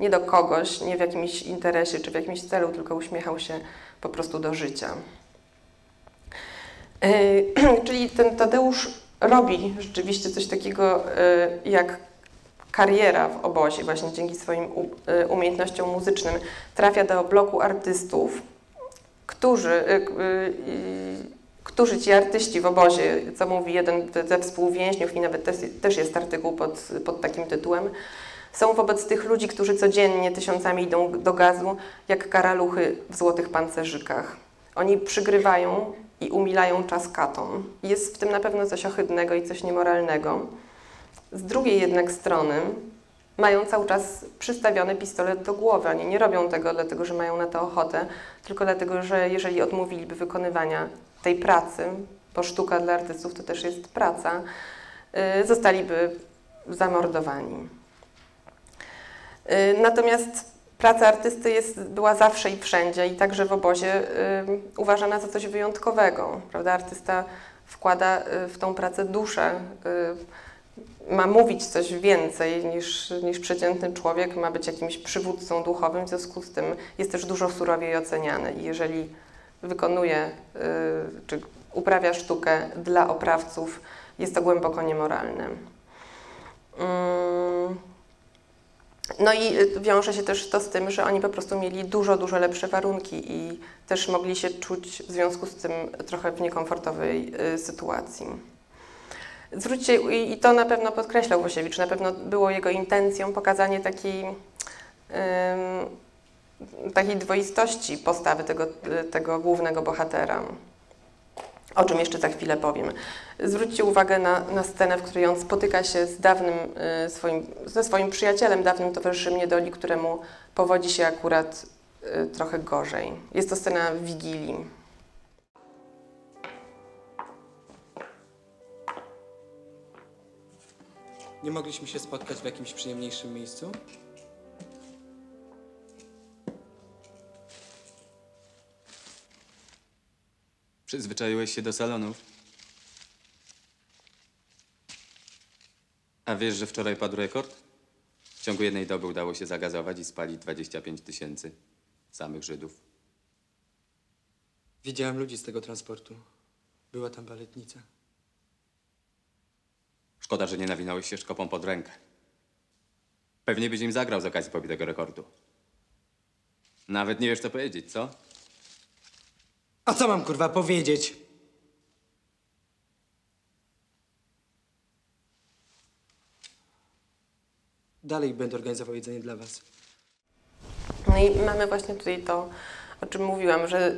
nie do kogoś, nie w jakimś interesie czy w jakimś celu, tylko uśmiechał się po prostu do życia. Yy, (clears throat) Czyli ten Tadeusz robi rzeczywiście coś takiego yy, jak kariera w obozie, właśnie dzięki swoim yy, umiejętnościom muzycznym. Trafia do bloku artystów, którzy, yy, którzy ci artyści w obozie, co mówi jeden ze współwięźniów i nawet też jest artykuł pod, pod takim tytułem, są wobec tych ludzi, którzy codziennie tysiącami idą do gazu, jak karaluchy w złotych pancerzykach. Oni przygrywają i umilają czas katom. Jest w tym na pewno coś ohydnego i coś niemoralnego. Z drugiej jednak strony mają cały czas przystawiony pistolet do głowy. Oni nie robią tego dlatego, że mają na to ochotę, tylko dlatego, że jeżeli odmówiliby wykonywania tej pracy, bo sztuka dla artystów to też jest praca, yy, zostaliby zamordowani. Y, Natomiast praca artysty jest, była zawsze i wszędzie i także w obozie y, uważana za coś wyjątkowego. Prawda? Artysta wkłada y, w tą pracę duszę, y, ma mówić coś więcej niż, niż przeciętny człowiek, ma być jakimś przywódcą duchowym, w związku z tym jest też dużo surowiej oceniany. I jeżeli wykonuje y, czy uprawia sztukę dla oprawców, jest to głęboko niemoralne. Mm. No i y, wiąże się też to z tym, że oni po prostu mieli dużo, dużo lepsze warunki i też mogli się czuć w związku z tym trochę w niekomfortowej y, sytuacji. Zwróćcie, i to na pewno podkreślał Wosiewicz, na pewno było jego intencją pokazanie takiej, takiej dwoistości postawy tego, y, tego głównego bohatera. O czym jeszcze za chwilę powiem. Zwróćcie uwagę na, na scenę, w której on spotyka się z dawnym y, swoim, ze swoim przyjacielem, dawnym towarzyszem niedoli, któremu powodzi się akurat y, trochę gorzej. Jest to scena Wigilii. Nie mogliśmy się spotkać w jakimś przyjemniejszym miejscu? Przyzwyczaiłeś się do salonów? A wiesz, że wczoraj padł rekord? W ciągu jednej doby udało się zagazować i spalić 25 tysięcy samych Żydów. Widziałem ludzi z tego transportu. Była tam baletnica. Szkoda, że nie nawinąłeś się szkopą pod rękę. Pewnie byś im zagrał z okazji pobitego rekordu. Nawet nie wiesz, co powiedzieć, co? A co mam kurwa powiedzieć? Dalej będę organizował jedzenie dla was. No i mamy właśnie tutaj to, o czym mówiłam, że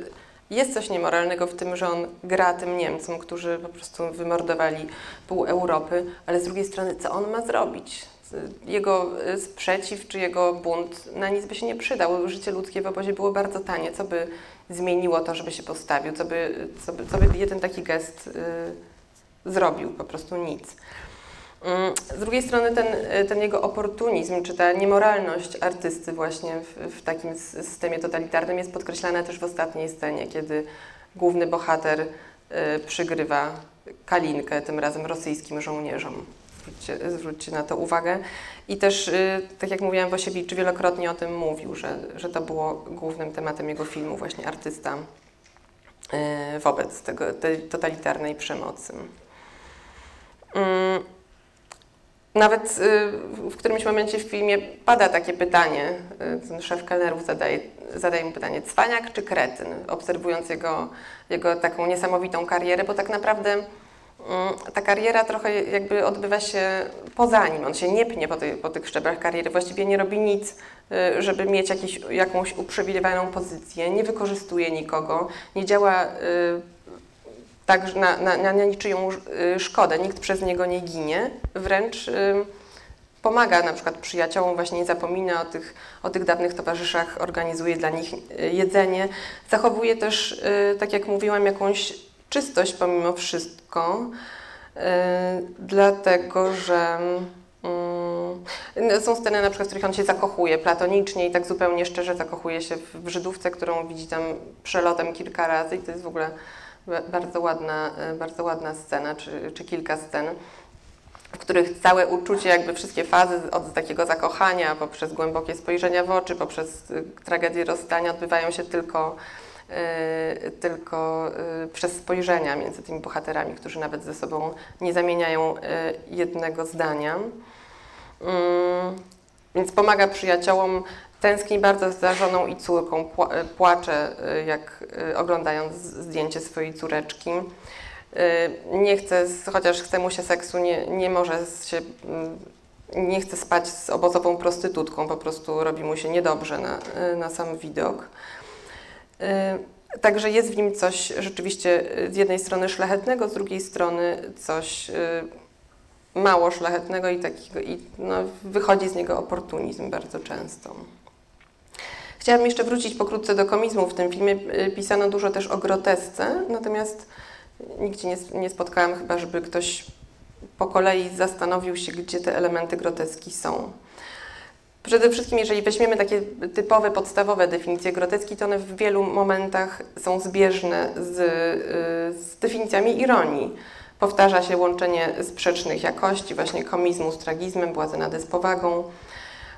jest coś niemoralnego w tym, że on gra tym Niemcom, którzy po prostu wymordowali pół Europy, ale z drugiej strony, co on ma zrobić? Jego y, sprzeciw czy jego bunt na nic by się nie przydał. Życie ludzkie w obozie było bardzo tanie. Co by zmieniło to, żeby się postawił? Co by, co by, co by jeden taki gest y, zrobił? Po prostu nic. Mm, Z drugiej strony ten, ten jego oportunizm, czy ta niemoralność artysty właśnie w, w takim systemie totalitarnym jest podkreślana też w ostatniej scenie, kiedy główny bohater y, przygrywa kalinkę, tym razem rosyjskim żołnierzom. Zwróćcie, zwróćcie na to uwagę. I też, y, tak jak mówiłam, Wosiewicz wielokrotnie o tym mówił, że, że to było głównym tematem jego filmu, właśnie artysta y, wobec tego, tej totalitarnej przemocy. Mm, nawet y, w którymś momencie w filmie pada takie pytanie, y, ten szef kelnerów zadaje, zadaje mu pytanie, cwaniak czy kretyn, obserwując jego, jego taką niesamowitą karierę, bo tak naprawdę mm, ta kariera trochę jakby odbywa się poza nim. On się nie pnie po, tej, po tych szczeblach kariery, właściwie nie robi nic, y, żeby mieć jakiś, jakąś uprzywilejowaną pozycję, nie wykorzystuje nikogo, nie działa tak na, na, na niczyją y, szkodę, nikt przez niego nie ginie, wręcz y, pomaga na przykład przyjaciołom, właśnie nie zapomina o tych, o tych dawnych towarzyszach, organizuje dla nich y, jedzenie, zachowuje też, tak jak mówiłam, jakąś czystość pomimo wszystko, dlatego że mm, są sceny na przykład, w których on się zakochuje platonicznie i tak zupełnie szczerze zakochuje się w Żydówce, którą widzi tam przelotem kilka razy i to jest w ogóle bardzo ładna, y, bardzo ładna scena, czy, czy kilka scen w których całe uczucie, jakby wszystkie fazy od takiego zakochania, poprzez głębokie spojrzenia w oczy, poprzez y, tragedię rozstania odbywają się tylko, y, tylko y, przez spojrzenia między tymi bohaterami, którzy nawet ze sobą nie zamieniają y, jednego zdania. Mm, Więc pomaga przyjaciołom, tęskni bardzo za żoną i córką, y, płacze, jak y, oglądając zdjęcie swojej córeczki. Y, Nie chce, chociaż chce mu się seksu, nie, nie może się, mm, nie chce spać z obozową prostytutką, po prostu robi mu się niedobrze na, na sam widok. Także jest w nim coś rzeczywiście z jednej strony szlachetnego, z drugiej strony coś mało szlachetnego i takiego, i no, wychodzi z niego oportunizm bardzo często. Chciałabym jeszcze wrócić pokrótce do komizmu. W tym filmie y, pisano dużo też o grotesce, natomiast nigdzie nie, nie spotkałam chyba, żeby ktoś po kolei zastanowił się, gdzie te elementy groteski są. Przede wszystkim, jeżeli weźmiemy takie typowe, podstawowe definicje groteski, to one w wielu momentach są zbieżne z, y, z definicjami ironii. Powtarza się łączenie sprzecznych jakości, właśnie komizmu z tragizmem, błazy nad powagą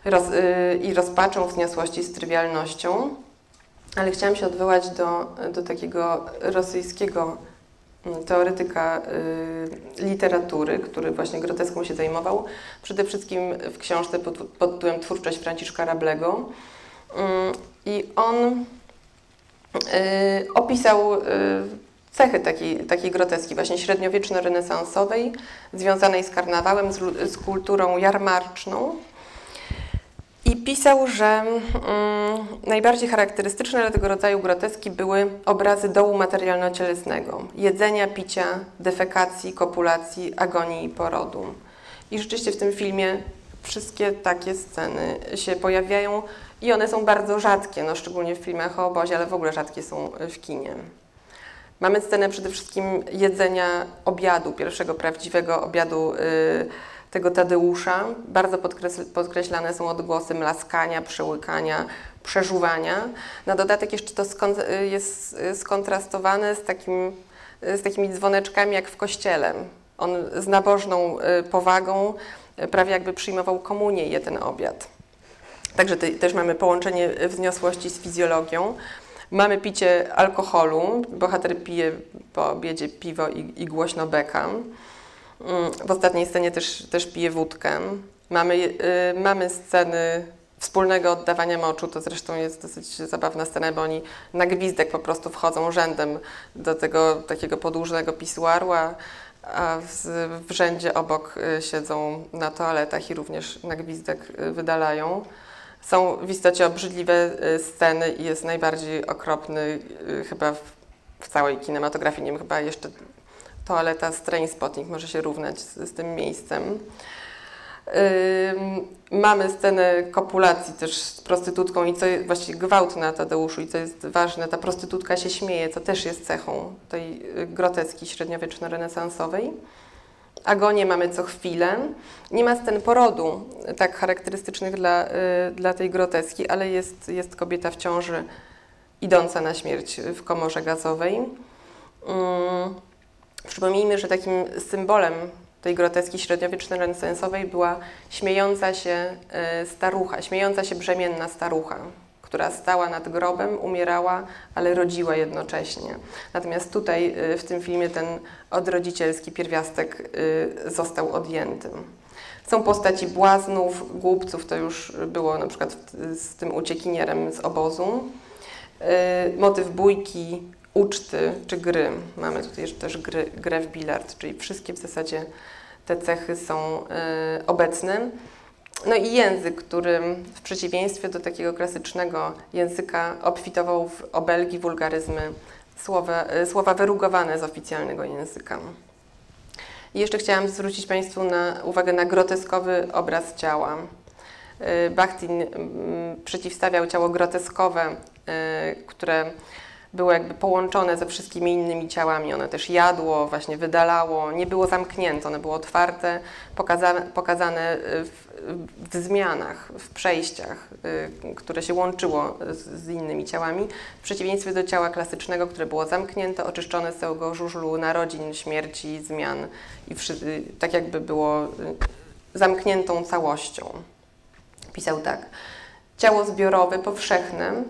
roz, y, i rozpaczą, wzniosłości z trywialnością. Ale chciałam się odwołać do, do takiego rosyjskiego mm, teoretyka y, literatury, który właśnie groteską się zajmował. Przede wszystkim w książce pod, pod tytułem Twórczość Franciszka Rablego. Mm, I on y, opisał y, cechy takiej, takiej groteski, właśnie średniowieczno-renesansowej, związanej z karnawałem, z, z kulturą jarmarczną. I pisał, że mm, najbardziej charakterystyczne dla tego rodzaju groteski były obrazy dołu materialno-cielesnego, jedzenia, picia, defekacji, kopulacji, agonii i porodu. I rzeczywiście w tym filmie wszystkie takie sceny się pojawiają i one są bardzo rzadkie, no szczególnie w filmach o obozie, ale w ogóle rzadkie są w kinie. Mamy scenę przede wszystkim jedzenia obiadu, pierwszego prawdziwego obiadu y, tego Tadeusza. Bardzo podkreślane są odgłosy mlaskania, przełykania, przeżuwania. Na dodatek jeszcze to y, jest y, skontrastowane z, takim, y, z takimi dzwoneczkami jak w kościele. On z nabożną y, powagą y, prawie jakby przyjmował komunię je ten obiad. Także te, też mamy połączenie wzniosłości z fizjologią. Mamy picie alkoholu. Bohater pije po obiedzie piwo i, i głośno beka. Mm, W ostatniej scenie też, też pije wódkę. Mamy, y, mamy sceny wspólnego oddawania moczu. To zresztą jest dosyć zabawna scena, bo oni na gwizdek po prostu wchodzą rzędem do tego takiego podłużnego pisuaru, a, w, w rzędzie obok y, siedzą na toaletach i również na gwizdek y, wydalają. Są w istocie obrzydliwe y, sceny i jest najbardziej okropny chyba w, w całej kinematografii. Nie wiem, chyba jeszcze toaleta z Trainspotting może się równać z, z tym miejscem. Ym, mamy scenę kopulacji też z prostytutką i co jest, właściwie gwałt na Tadeuszu i co jest ważne, ta prostytutka się śmieje, co też jest cechą tej y, groteski średniowieczno-renesansowej. Agonię mamy co chwilę. Nie ma scen porodu tak charakterystycznych dla, y, dla tej groteski, ale jest, jest kobieta w ciąży idąca na śmierć w komorze gazowej. Ym, Przypomnijmy, że takim symbolem tej groteski średniowieczno-renesansowej była śmiejąca się e, starucha, śmiejąca się brzemienna starucha, która stała nad grobem, umierała, ale rodziła jednocześnie. Natomiast tutaj e, w tym filmie ten odrodzicielski pierwiastek e, został odjęty. Są postaci błaznów, głupców, to już było na przykład z tym uciekinierem z obozu. Motyw bójki, uczty czy gry. Mamy tutaj też gry, grę w bilard, czyli wszystkie w zasadzie te cechy są y, obecne. No i język, który w przeciwieństwie do takiego klasycznego języka obfitował w obelgi, wulgaryzmy, słowa, y, słowa wyrugowane z oficjalnego języka. I jeszcze chciałam zwrócić Państwu na, uwagę na groteskowy obraz ciała. Y, Bachtin mm, przeciwstawiał ciało groteskowe, y, które było jakby połączone ze wszystkimi innymi ciałami. One też jadło, właśnie wydalało, nie było zamknięte, one było otwarte, pokazane, pokazane y, w, w zmianach, w przejściach, y, które się łączyło z, z innymi ciałami, w przeciwieństwie do ciała klasycznego, które było zamknięte, oczyszczone z całego żużlu narodzin, śmierci, zmian i wszy, y, tak jakby było zamkniętą całością. Pisał tak. Ciało zbiorowe, powszechne,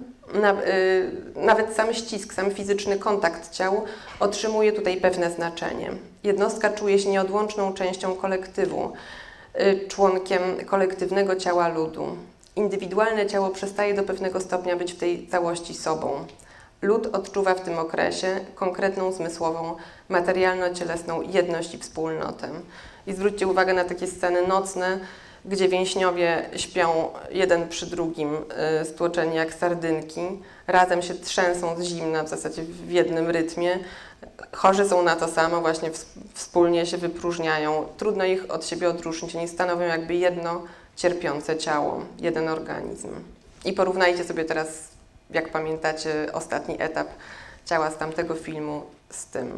nawet sam ścisk, sam fizyczny kontakt ciał otrzymuje tutaj pewne znaczenie. Jednostka czuje się nieodłączną częścią kolektywu, y, członkiem kolektywnego ciała ludu. Indywidualne ciało przestaje do pewnego stopnia być w tej całości sobą. Lud odczuwa w tym okresie konkretną zmysłową, materialno-cielesną jedność i wspólnotę. I zwróćcie uwagę na takie sceny nocne, gdzie więźniowie śpią jeden przy drugim, y, stłoczeni jak sardynki, razem się trzęsą z zimna, w zasadzie w jednym rytmie. Chorzy są na to samo, właśnie ws- wspólnie się wypróżniają. Trudno ich od siebie odróżnić, oni stanowią jakby jedno cierpiące ciało, jeden organizm. I porównajcie sobie teraz, jak pamiętacie, ostatni etap ciała z tamtego filmu z tym. Y,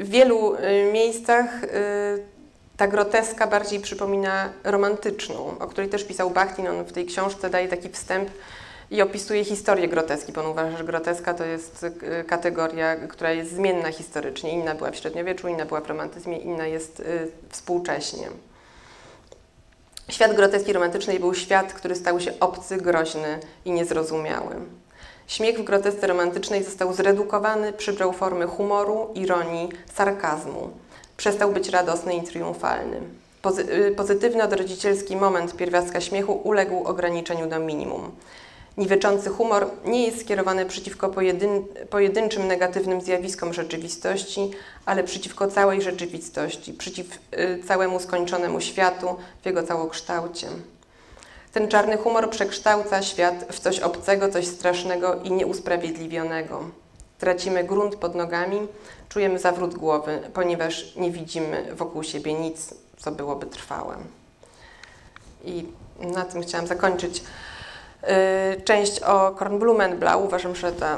W wielu y, miejscach ta groteska bardziej przypomina romantyczną, o której też pisał Bachtin. On w tej książce daje taki wstęp i opisuje historię groteski, bo on uważa, że groteska to jest y, kategoria, która jest zmienna historycznie. Inna była w średniowieczu, inna była w romantyzmie, inna jest y, współcześnie. Świat groteski romantycznej był świat, który stał się obcy, groźny i niezrozumiały. Śmiech w grotesce romantycznej został zredukowany, przybrał formy humoru, ironii, sarkazmu. Przestał być radosny i triumfalny. Pozy y, pozytywny odrodzicielski moment pierwiastka śmiechu uległ ograniczeniu do minimum. Niweczący humor nie jest skierowany przeciwko pojedyn pojedynczym negatywnym zjawiskom rzeczywistości, ale przeciwko całej rzeczywistości, przeciw y, całemu skończonemu światu w jego całokształcie. Ten czarny humor przekształca świat w coś obcego, coś strasznego i nieusprawiedliwionego. Tracimy grunt pod nogami, czujemy zawrót głowy, ponieważ nie widzimy wokół siebie nic, co byłoby trwałe. I na tym chciałam zakończyć yy, część o Kornblumenblau. Uważam, że ta,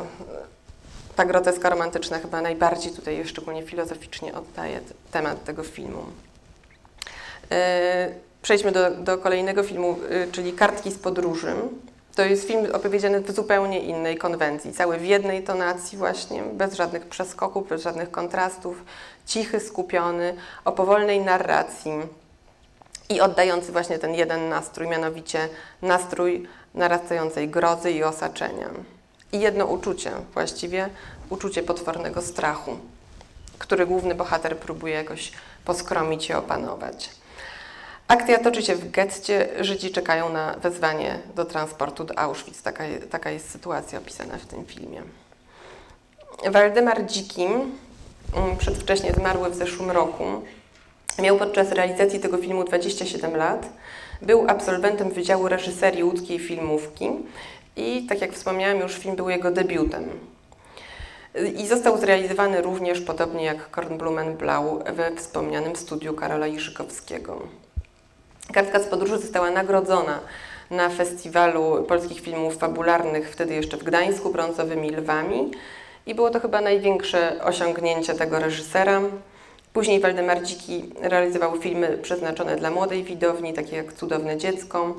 ta groteska romantyczna chyba najbardziej tutaj, szczególnie filozoficznie, oddaje temat tego filmu. Yy, Przejdźmy do, do kolejnego filmu, y, czyli Kartki z podróży. To jest film opowiedziany w zupełnie innej konwencji, cały w jednej tonacji właśnie, bez żadnych przeskoków, bez żadnych kontrastów, cichy, skupiony, o powolnej narracji i oddający właśnie ten jeden nastrój, mianowicie nastrój narastającej grozy i osaczenia. I jedno uczucie właściwie, uczucie potwornego strachu, który główny bohater próbuje jakoś poskromić i opanować. Akcja toczy się w getcie, Żydzi czekają na wezwanie do transportu do Auschwitz. Taka, taka jest sytuacja opisana w tym filmie. Waldemar Dziki, mm, przedwcześnie zmarły w zeszłym roku, miał podczas realizacji tego filmu 27 lat. Był absolwentem Wydziału Reżyserii Łódzkiej Filmówki i, tak jak wspomniałam, już film był jego debiutem. I został zrealizowany również, podobnie jak Kornblumenblau, we wspomnianym studiu Karola Iżykowskiego. Kartka z podróży została nagrodzona na Festiwalu Polskich Filmów Fabularnych, wtedy jeszcze w Gdańsku, brązowymi lwami. I było to chyba największe osiągnięcie tego reżysera. Później Waldemar Dziki realizował filmy przeznaczone dla młodej widowni, takie jak Cudowne Dziecko,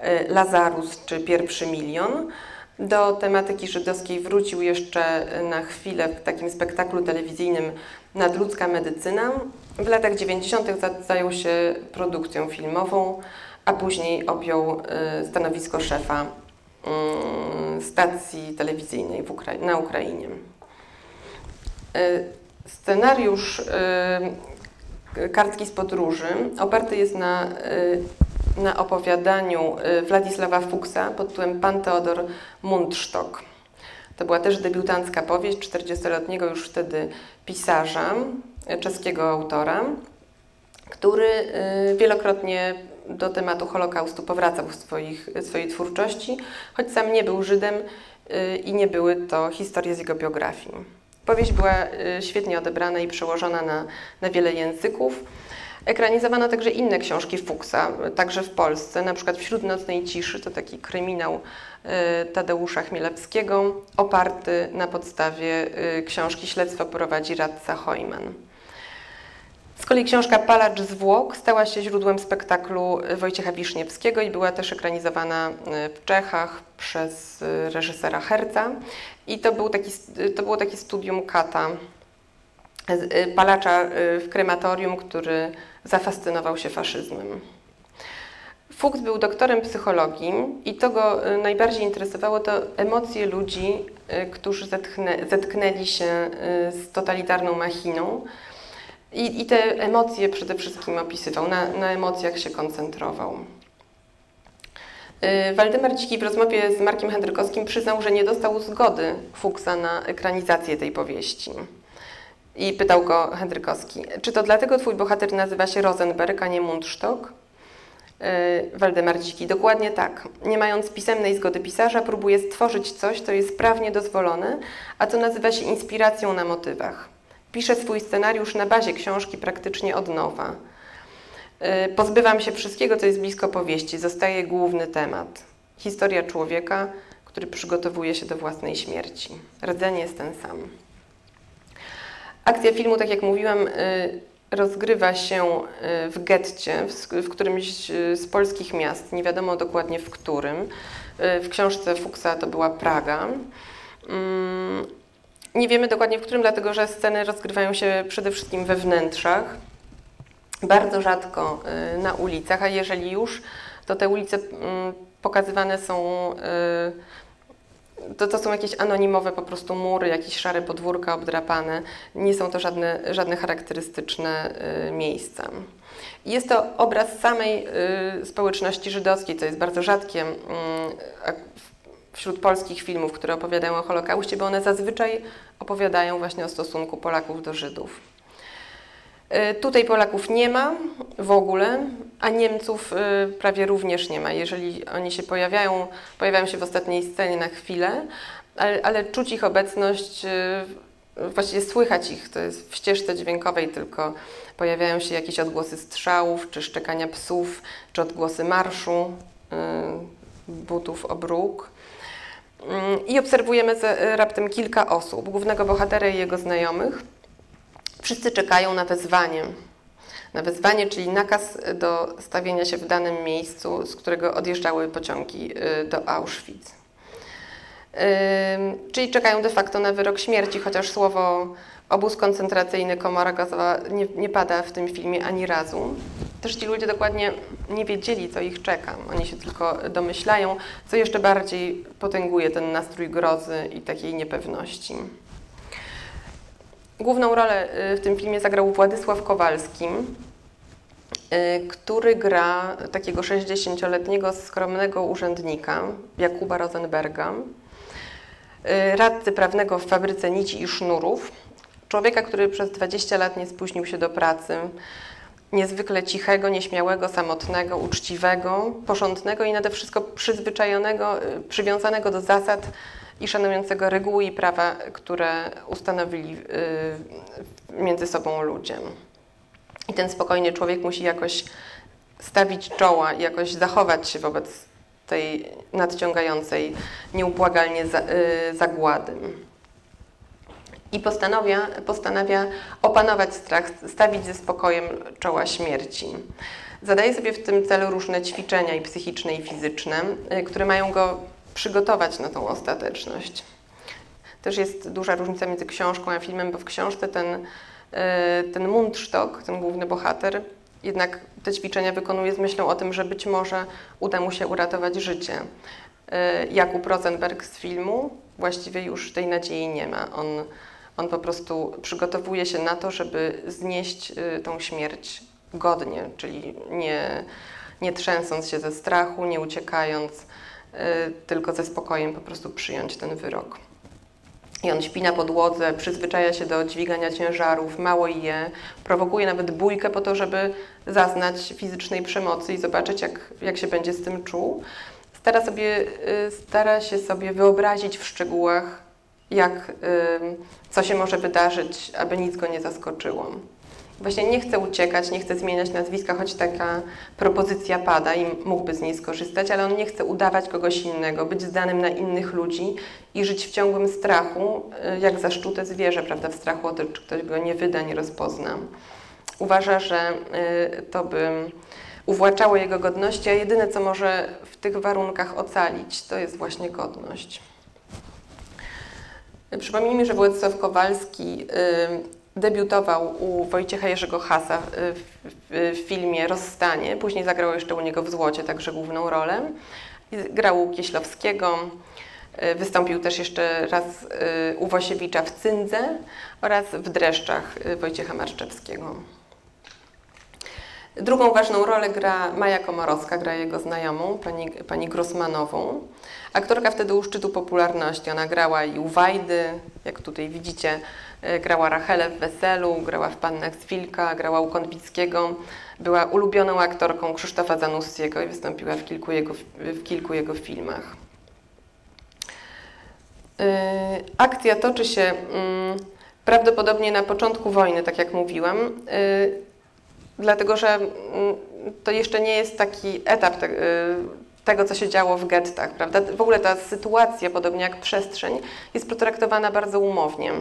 y, Lazarus czy Pierwszy Milion. Do tematyki żydowskiej wrócił jeszcze na chwilę w takim spektaklu telewizyjnym Nadludzka medycyna. W latach 90. za- zajął się produkcją filmową, a później objął y, stanowisko szefa y, stacji telewizyjnej Ukra- na Ukrainie. Y, Scenariusz y, Kartki z podróży. Oparty jest na, na opowiadaniu Władysława Fuksa pod tytułem Pan Teodor Mundsztok. To była też debiutancka powieść 40-letniego już wtedy pisarza, y, czeskiego autora, który y, wielokrotnie do tematu Holokaustu powracał w swoich, swojej twórczości, choć sam nie był Żydem i nie były to historie z jego biografii. Powieść była świetnie odebrana i przełożona na, na wiele języków. Ekranizowano także inne książki Fuksa, także w Polsce, na przykład Wśród nocnej ciszy, to taki kryminał Tadeusza Chmielewskiego, oparty na podstawie y, książki Śledztwo prowadzi radca Hojman. Z kolei książka Palacz zwłok stała się źródłem spektaklu Wojciecha Wiszniewskiego i była też ekranizowana y, w Czechach przez y, reżysera Herca. I to, był taki, to było takie studium kata y, palacza y, w krematorium, który zafascynował się faszyzmem. Fuchs był doktorem psychologii i to go y, najbardziej interesowało to emocje ludzi, y, którzy zetknę, zetknęli się y, z totalitarną machiną. I, I te emocje przede wszystkim opisywał, na, na emocjach się koncentrował. Waldemar Dziki w rozmowie z Markiem Hendrykowskim przyznał, że nie dostał zgody Fuksa na ekranizację tej powieści. I pytał go Hendrykowski, czy to dlatego twój bohater nazywa się Rosenberg, a nie Mundsztok? Yy, Waldemar Dziki, dokładnie tak. Nie mając pisemnej zgody pisarza, próbuje stworzyć coś, co jest prawnie dozwolone, a co nazywa się inspiracją na motywach. Piszę swój scenariusz na bazie książki praktycznie od nowa. Yy, Pozbywam się wszystkiego, co jest blisko powieści. Zostaje główny temat. Historia człowieka, który przygotowuje się do własnej śmierci. Rdzenie jest ten sam. Akcja filmu, tak jak mówiłam, y, rozgrywa się y, w getcie, w, którymś z polskich miast, nie wiadomo dokładnie w którym. Y, W książce Fuksa to była Praga. Mm, Nie wiemy dokładnie w którym, dlatego że sceny rozgrywają się przede wszystkim we wnętrzach, bardzo rzadko y, na ulicach, a jeżeli już, to te ulice mm, pokazywane są to, to są jakieś anonimowe po prostu mury, jakieś szare podwórka obdrapane. Nie są to żadne, żadne charakterystyczne y, miejsca. Jest to obraz samej y, społeczności żydowskiej, co jest bardzo rzadkie w- wśród polskich filmów, które opowiadają o Holokauście, bo one zazwyczaj opowiadają właśnie o stosunku Polaków do Żydów. Y, Tutaj Polaków nie ma w ogóle, a Niemców y, prawie również nie ma. Jeżeli oni się pojawiają, pojawiają się w ostatniej scenie na chwilę, ale, ale czuć ich obecność, y, właściwie słychać ich, to jest w ścieżce dźwiękowej tylko pojawiają się jakieś odgłosy strzałów, czy szczekania psów, czy odgłosy marszu, butów o bruk. Mm, I obserwujemy raptem kilka osób, głównego bohatera i jego znajomych. Wszyscy czekają na wezwanie. Na wezwanie, czyli nakaz do stawienia się w danym miejscu, z którego odjeżdżały pociągi y, do Auschwitz. Czyli czekają de facto na wyrok śmierci, chociaż słowo obóz koncentracyjny, komora gazowa nie, nie pada w tym filmie ani razu. Też ci ludzie dokładnie nie wiedzieli, co ich czeka. Oni się tylko domyślają, co jeszcze bardziej potęguje ten nastrój grozy i takiej niepewności. Główną rolę y, w tym filmie zagrał Władysław Kowalski, y, który gra takiego 60-letniego skromnego urzędnika, Jakuba Rosenberga, y, radcy prawnego w fabryce nici i sznurów, człowieka, który przez 20 lat nie spóźnił się do pracy, niezwykle cichego, nieśmiałego, samotnego, uczciwego, porządnego i nade wszystko przyzwyczajonego, przywiązanego do zasad i szanującego reguły i prawa, które ustanowili y, między sobą ludzie. I ten spokojny człowiek musi jakoś stawić czoła jakoś zachować się wobec tej nadciągającej nieubłagalnie y, zagłady. I postanawia, postanawia opanować strach, stawić ze spokojem czoła śmierci. Zadaje sobie w tym celu różne ćwiczenia i psychiczne, i fizyczne, y, które mają go przygotować na tą ostateczność. Też jest duża różnica między książką a filmem, bo w książce ten, y, ten Mundsztok, ten główny bohater, jednak te ćwiczenia wykonuje z myślą o tym, że być może uda mu się uratować życie. Y, Jakub Rosenberg z filmu właściwie już tej nadziei nie ma. On, On po prostu przygotowuje się na to, żeby znieść y, tą śmierć godnie, czyli nie, nie trzęsąc się ze strachu, nie uciekając, tylko ze spokojem po prostu przyjąć ten wyrok. I on śpi na podłodze, przyzwyczaja się do dźwigania ciężarów, mało je, prowokuje nawet bójkę po to, żeby zaznać fizycznej przemocy i zobaczyć, jak, jak się będzie z tym czuł. Stara, sobie, y, stara się sobie wyobrazić w szczegółach, jak, y, co się może wydarzyć, aby nic go nie zaskoczyło. Właśnie nie chce uciekać, nie chce zmieniać nazwiska, choć taka propozycja pada i mógłby z niej skorzystać, ale on nie chce udawać kogoś innego, być zdanym na innych ludzi i żyć w ciągłym strachu, y, jak zaszczute zwierzę, prawda, w strachu o to, czy ktoś go nie wyda, nie rozpozna. Uważa, że y, to by uwłaczało jego godności, a jedyne, co może w tych warunkach ocalić, to jest właśnie godność. Przypomnijmy, że Władysław Kowalski y, debiutował u Wojciecha Jerzego Hasa w, filmie Rozstanie. Później zagrał jeszcze u niego w Złocie także główną rolę. Grał u Kieślowskiego. y, Wystąpił też jeszcze raz y, u Wosiewicza w Cyndze oraz w Dreszczach y, Wojciecha Marszczewskiego. Drugą ważną rolę gra Maja Komorowska, gra jego znajomą, pani, pani Grossmanową. Aktorka wtedy u szczytu popularności. Ona grała i u Wajdy, jak tutaj widzicie, e, grała Rachelę w Weselu, grała w Pannach z Wilka, grała u Kątbickiego. Była ulubioną aktorką Krzysztofa Zanussiego i wystąpiła w kilku jego, w kilku jego filmach. E, Akcja toczy się mm, prawdopodobnie na początku wojny, tak jak mówiłam, e, dlatego że mm, to jeszcze nie jest taki etap te, tego, co się działo w gettach, prawda? W ogóle ta sytuacja, podobnie jak przestrzeń, jest potraktowana bardzo umownie.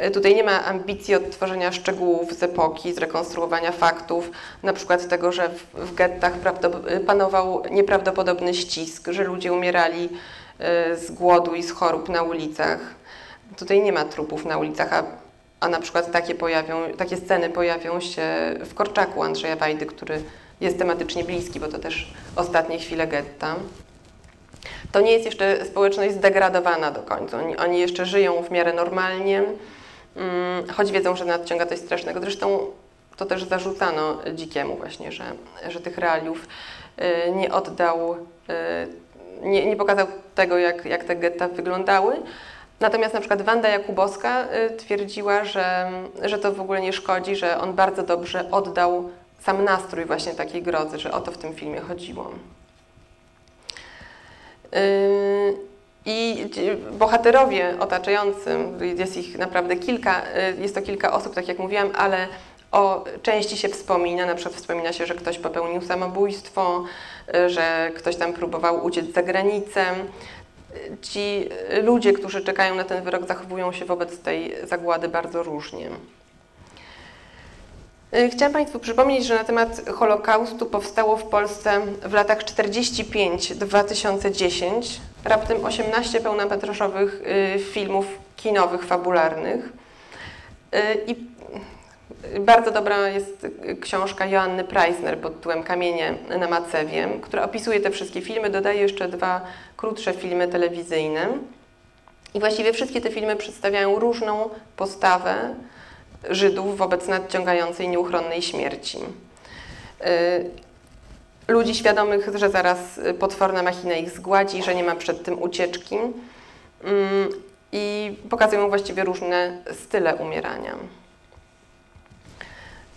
Y, Tutaj nie ma ambicji odtworzenia szczegółów z epoki, zrekonstruowania faktów, na przykład tego, że w, gettach panował nieprawdopodobny ścisk, że ludzie umierali y, z głodu i z chorób na ulicach. Tutaj nie ma trupów na ulicach, a a na przykład takie, pojawią, takie sceny pojawią się w Korczaku Andrzeja Wajdy, który jest tematycznie bliski, bo to też ostatnie chwile getta. To nie jest jeszcze społeczność zdegradowana do końca. Oni, oni jeszcze żyją w miarę normalnie, choć wiedzą, że nadciąga coś strasznego. Zresztą to też zarzucano Dzikiemu właśnie, że, że tych realiów y, nie oddał, y, nie, nie pokazał tego, jak, jak te getta wyglądały. Natomiast na przykład Wanda Jakubowska y, twierdziła, że, że to w ogóle nie szkodzi, że on bardzo dobrze oddał sam nastrój właśnie takiej grozy, że o to w tym filmie chodziło. Yy, I bohaterowie otaczający, jest ich naprawdę kilka, y, jest to kilka osób, tak jak mówiłam, ale o części się wspomina, na przykład wspomina się, że ktoś popełnił samobójstwo, y, że ktoś tam próbował uciec za granicę. Ci ludzie, którzy czekają na ten wyrok, zachowują się wobec tej zagłady bardzo różnie. Y, Chciałam Państwu przypomnieć, że na temat Holokaustu powstało w Polsce w latach 45-2010 raptem 18 pełnometrażowych y, filmów kinowych, fabularnych. Y, I bardzo dobra jest książka Joanny Preissner pod tytułem Kamienie na Macewie, która opisuje te wszystkie filmy, dodaje jeszcze dwa krótsze filmy telewizyjne. I właściwie wszystkie te filmy przedstawiają różną postawę Żydów wobec nadciągającej nieuchronnej śmierci. Y, Ludzi świadomych, że zaraz potworna machina ich zgładzi, że nie ma przed tym ucieczki mm, i pokazują właściwie różne style umierania.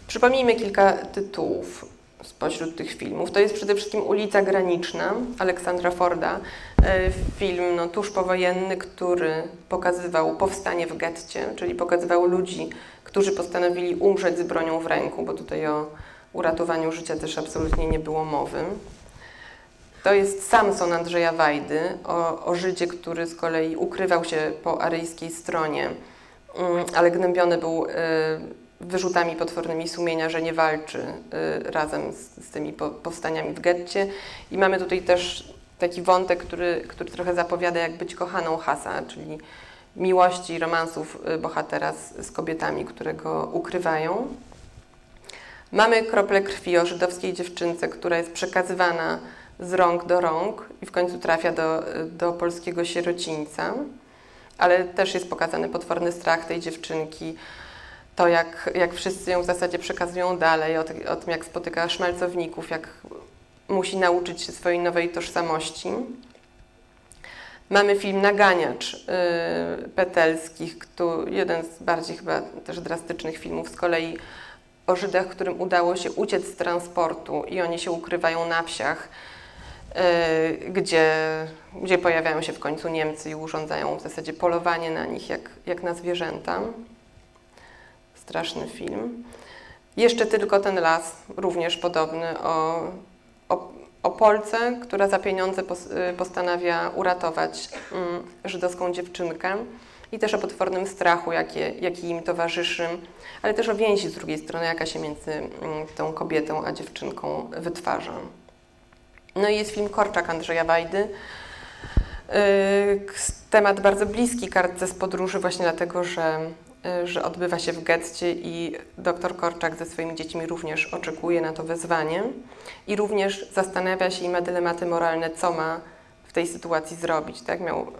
Przypomnijmy kilka tytułów spośród tych filmów. To jest przede wszystkim Ulica Graniczna Aleksandra Forda, e, film no, tuż powojenny, który pokazywał powstanie w getcie, czyli pokazywał ludzi, którzy postanowili umrzeć z bronią w ręku, bo tutaj o uratowaniu życia też absolutnie nie było mowy. To jest Samson Andrzeja Wajdy, o, o Żydzie, który z kolei ukrywał się po aryjskiej stronie, mm, ale gnębiony był y, wyrzutami potwornymi sumienia, że nie walczy y, razem z, z tymi po, powstaniami w getcie. I mamy tutaj też taki wątek, który, który trochę zapowiada, jak być kochaną Hasa, czyli miłości i romansów y, bohatera z, z kobietami, które go ukrywają. Mamy krople krwi o żydowskiej dziewczynce, która jest przekazywana z rąk do rąk i w końcu trafia do, do polskiego sierocińca. ale też jest pokazany potworny strach tej dziewczynki, to jak, jak wszyscy ją w zasadzie przekazują dalej, o, o tym jak spotyka szmalcowników, jak musi nauczyć się swojej nowej tożsamości. Mamy film Naganiacz yy, Petelskich, kto, jeden z bardziej chyba też drastycznych filmów z kolei o Żydach, którym udało się uciec z transportu i oni się ukrywają na wsiach, yy, gdzie, gdzie pojawiają się w końcu Niemcy i urządzają w zasadzie polowanie na nich jak, jak na zwierzęta. Straszny film. Jeszcze tylko ten las, również podobny o, o, o Polce, która za pieniądze y, postanawia uratować mm, żydowską dziewczynkę i też o potwornym strachu, jakie, jaki im towarzyszy, ale też o więzi z drugiej strony, jaka się między mm, tą kobietą a dziewczynką wytwarza. No i jest film Korczak Andrzeja Wajdy. Yy, Temat bardzo bliski kartce z podróży właśnie dlatego, że, yy, że odbywa się w getcie i doktor Korczak ze swoimi dziećmi również oczekuje na to wezwanie i również zastanawia się i ma dylematy moralne, co ma w tej sytuacji zrobić. Tak? Miał,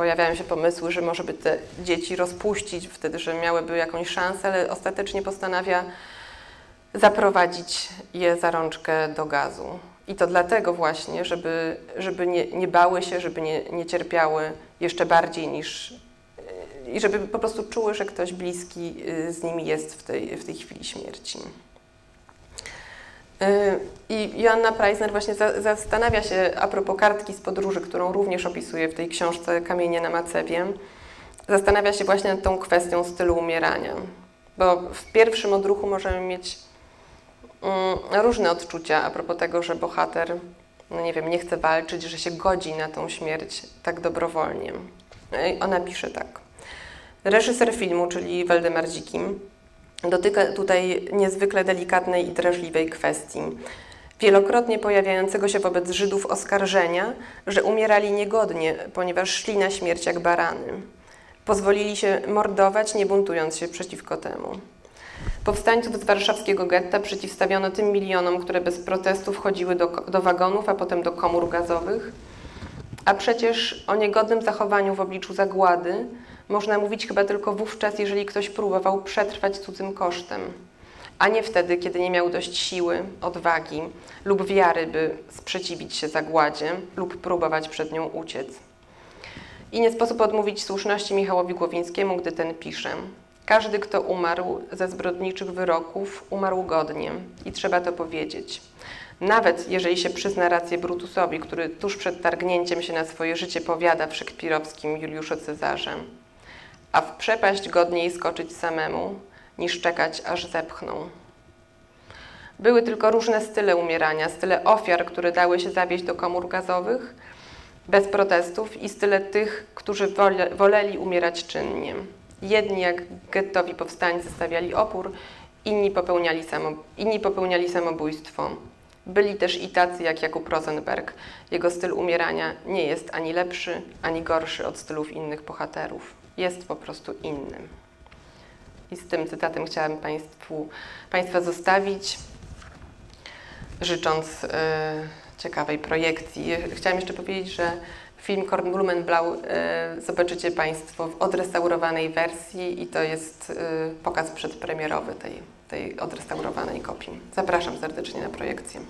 pojawiają się pomysły, że może by te dzieci rozpuścić wtedy, że miałyby jakąś szansę, ale ostatecznie postanawia zaprowadzić je za rączkę do gazu. I to dlatego właśnie, żeby, żeby nie, nie bały się, żeby nie, nie cierpiały jeszcze bardziej niż. i żeby po prostu czuły, że ktoś bliski yy, z nimi jest w tej, w tej chwili śmierci. Yy, I Joanna Preisner właśnie za, zastanawia się a propos kartki z podróży, którą również opisuje w tej książce Kamienie na Macewie. Zastanawia się właśnie nad tą kwestią stylu umierania. Bo w pierwszym odruchu możemy mieć mm, różne odczucia a propos tego, że bohater, no nie wiem, nie chce walczyć, że się godzi na tą śmierć tak dobrowolnie. I Ona pisze tak. Reżyser filmu, czyli Waldemar Dzikim, dotyka tutaj niezwykle delikatnej i drażliwej kwestii. Wielokrotnie pojawiającego się wobec Żydów oskarżenia, że umierali niegodnie, ponieważ szli na śmierć jak barany. Pozwolili się mordować, nie buntując się przeciwko temu. Powstańców z warszawskiego getta przeciwstawiono tym milionom, które bez protestu wchodziły do, do wagonów, a potem do komór gazowych. A przecież o niegodnym zachowaniu w obliczu zagłady można mówić chyba tylko wówczas, jeżeli ktoś próbował przetrwać cudzym kosztem, a nie wtedy, kiedy nie miał dość siły, odwagi lub wiary, by sprzeciwić się zagładzie lub próbować przed nią uciec. I nie sposób odmówić słuszności Michałowi Głowińskiemu, gdy ten pisze. Każdy, kto umarł ze zbrodniczych wyroków, umarł godnie i trzeba to powiedzieć. Nawet jeżeli się przyzna rację Brutusowi, który tuż przed targnięciem się na swoje życie powiada w szekspirowskim Juliuszu Cezarze. A w przepaść godniej skoczyć samemu, niż czekać, aż zepchną. Były tylko różne style umierania, style ofiar, które dały się zawieść do komór gazowych, bez protestów i style tych, którzy wole, woleli umierać czynnie. Jedni, jak gettowi powstańcy, stawiali opór, inni popełniali, samo, inni popełniali samobójstwo. Byli też i tacy jak Jakub Rosenberg. Jego styl umierania nie jest ani lepszy, ani gorszy od stylów innych bohaterów. Jest po prostu innym. I z tym cytatem chciałam Państwu, Państwa zostawić, życząc e, ciekawej projekcji. Chciałam jeszcze powiedzieć, że film Kornblumenblau e, zobaczycie Państwo w odrestaurowanej wersji i to jest e, pokaz przedpremierowy tej, tej odrestaurowanej kopii. Zapraszam serdecznie na projekcję.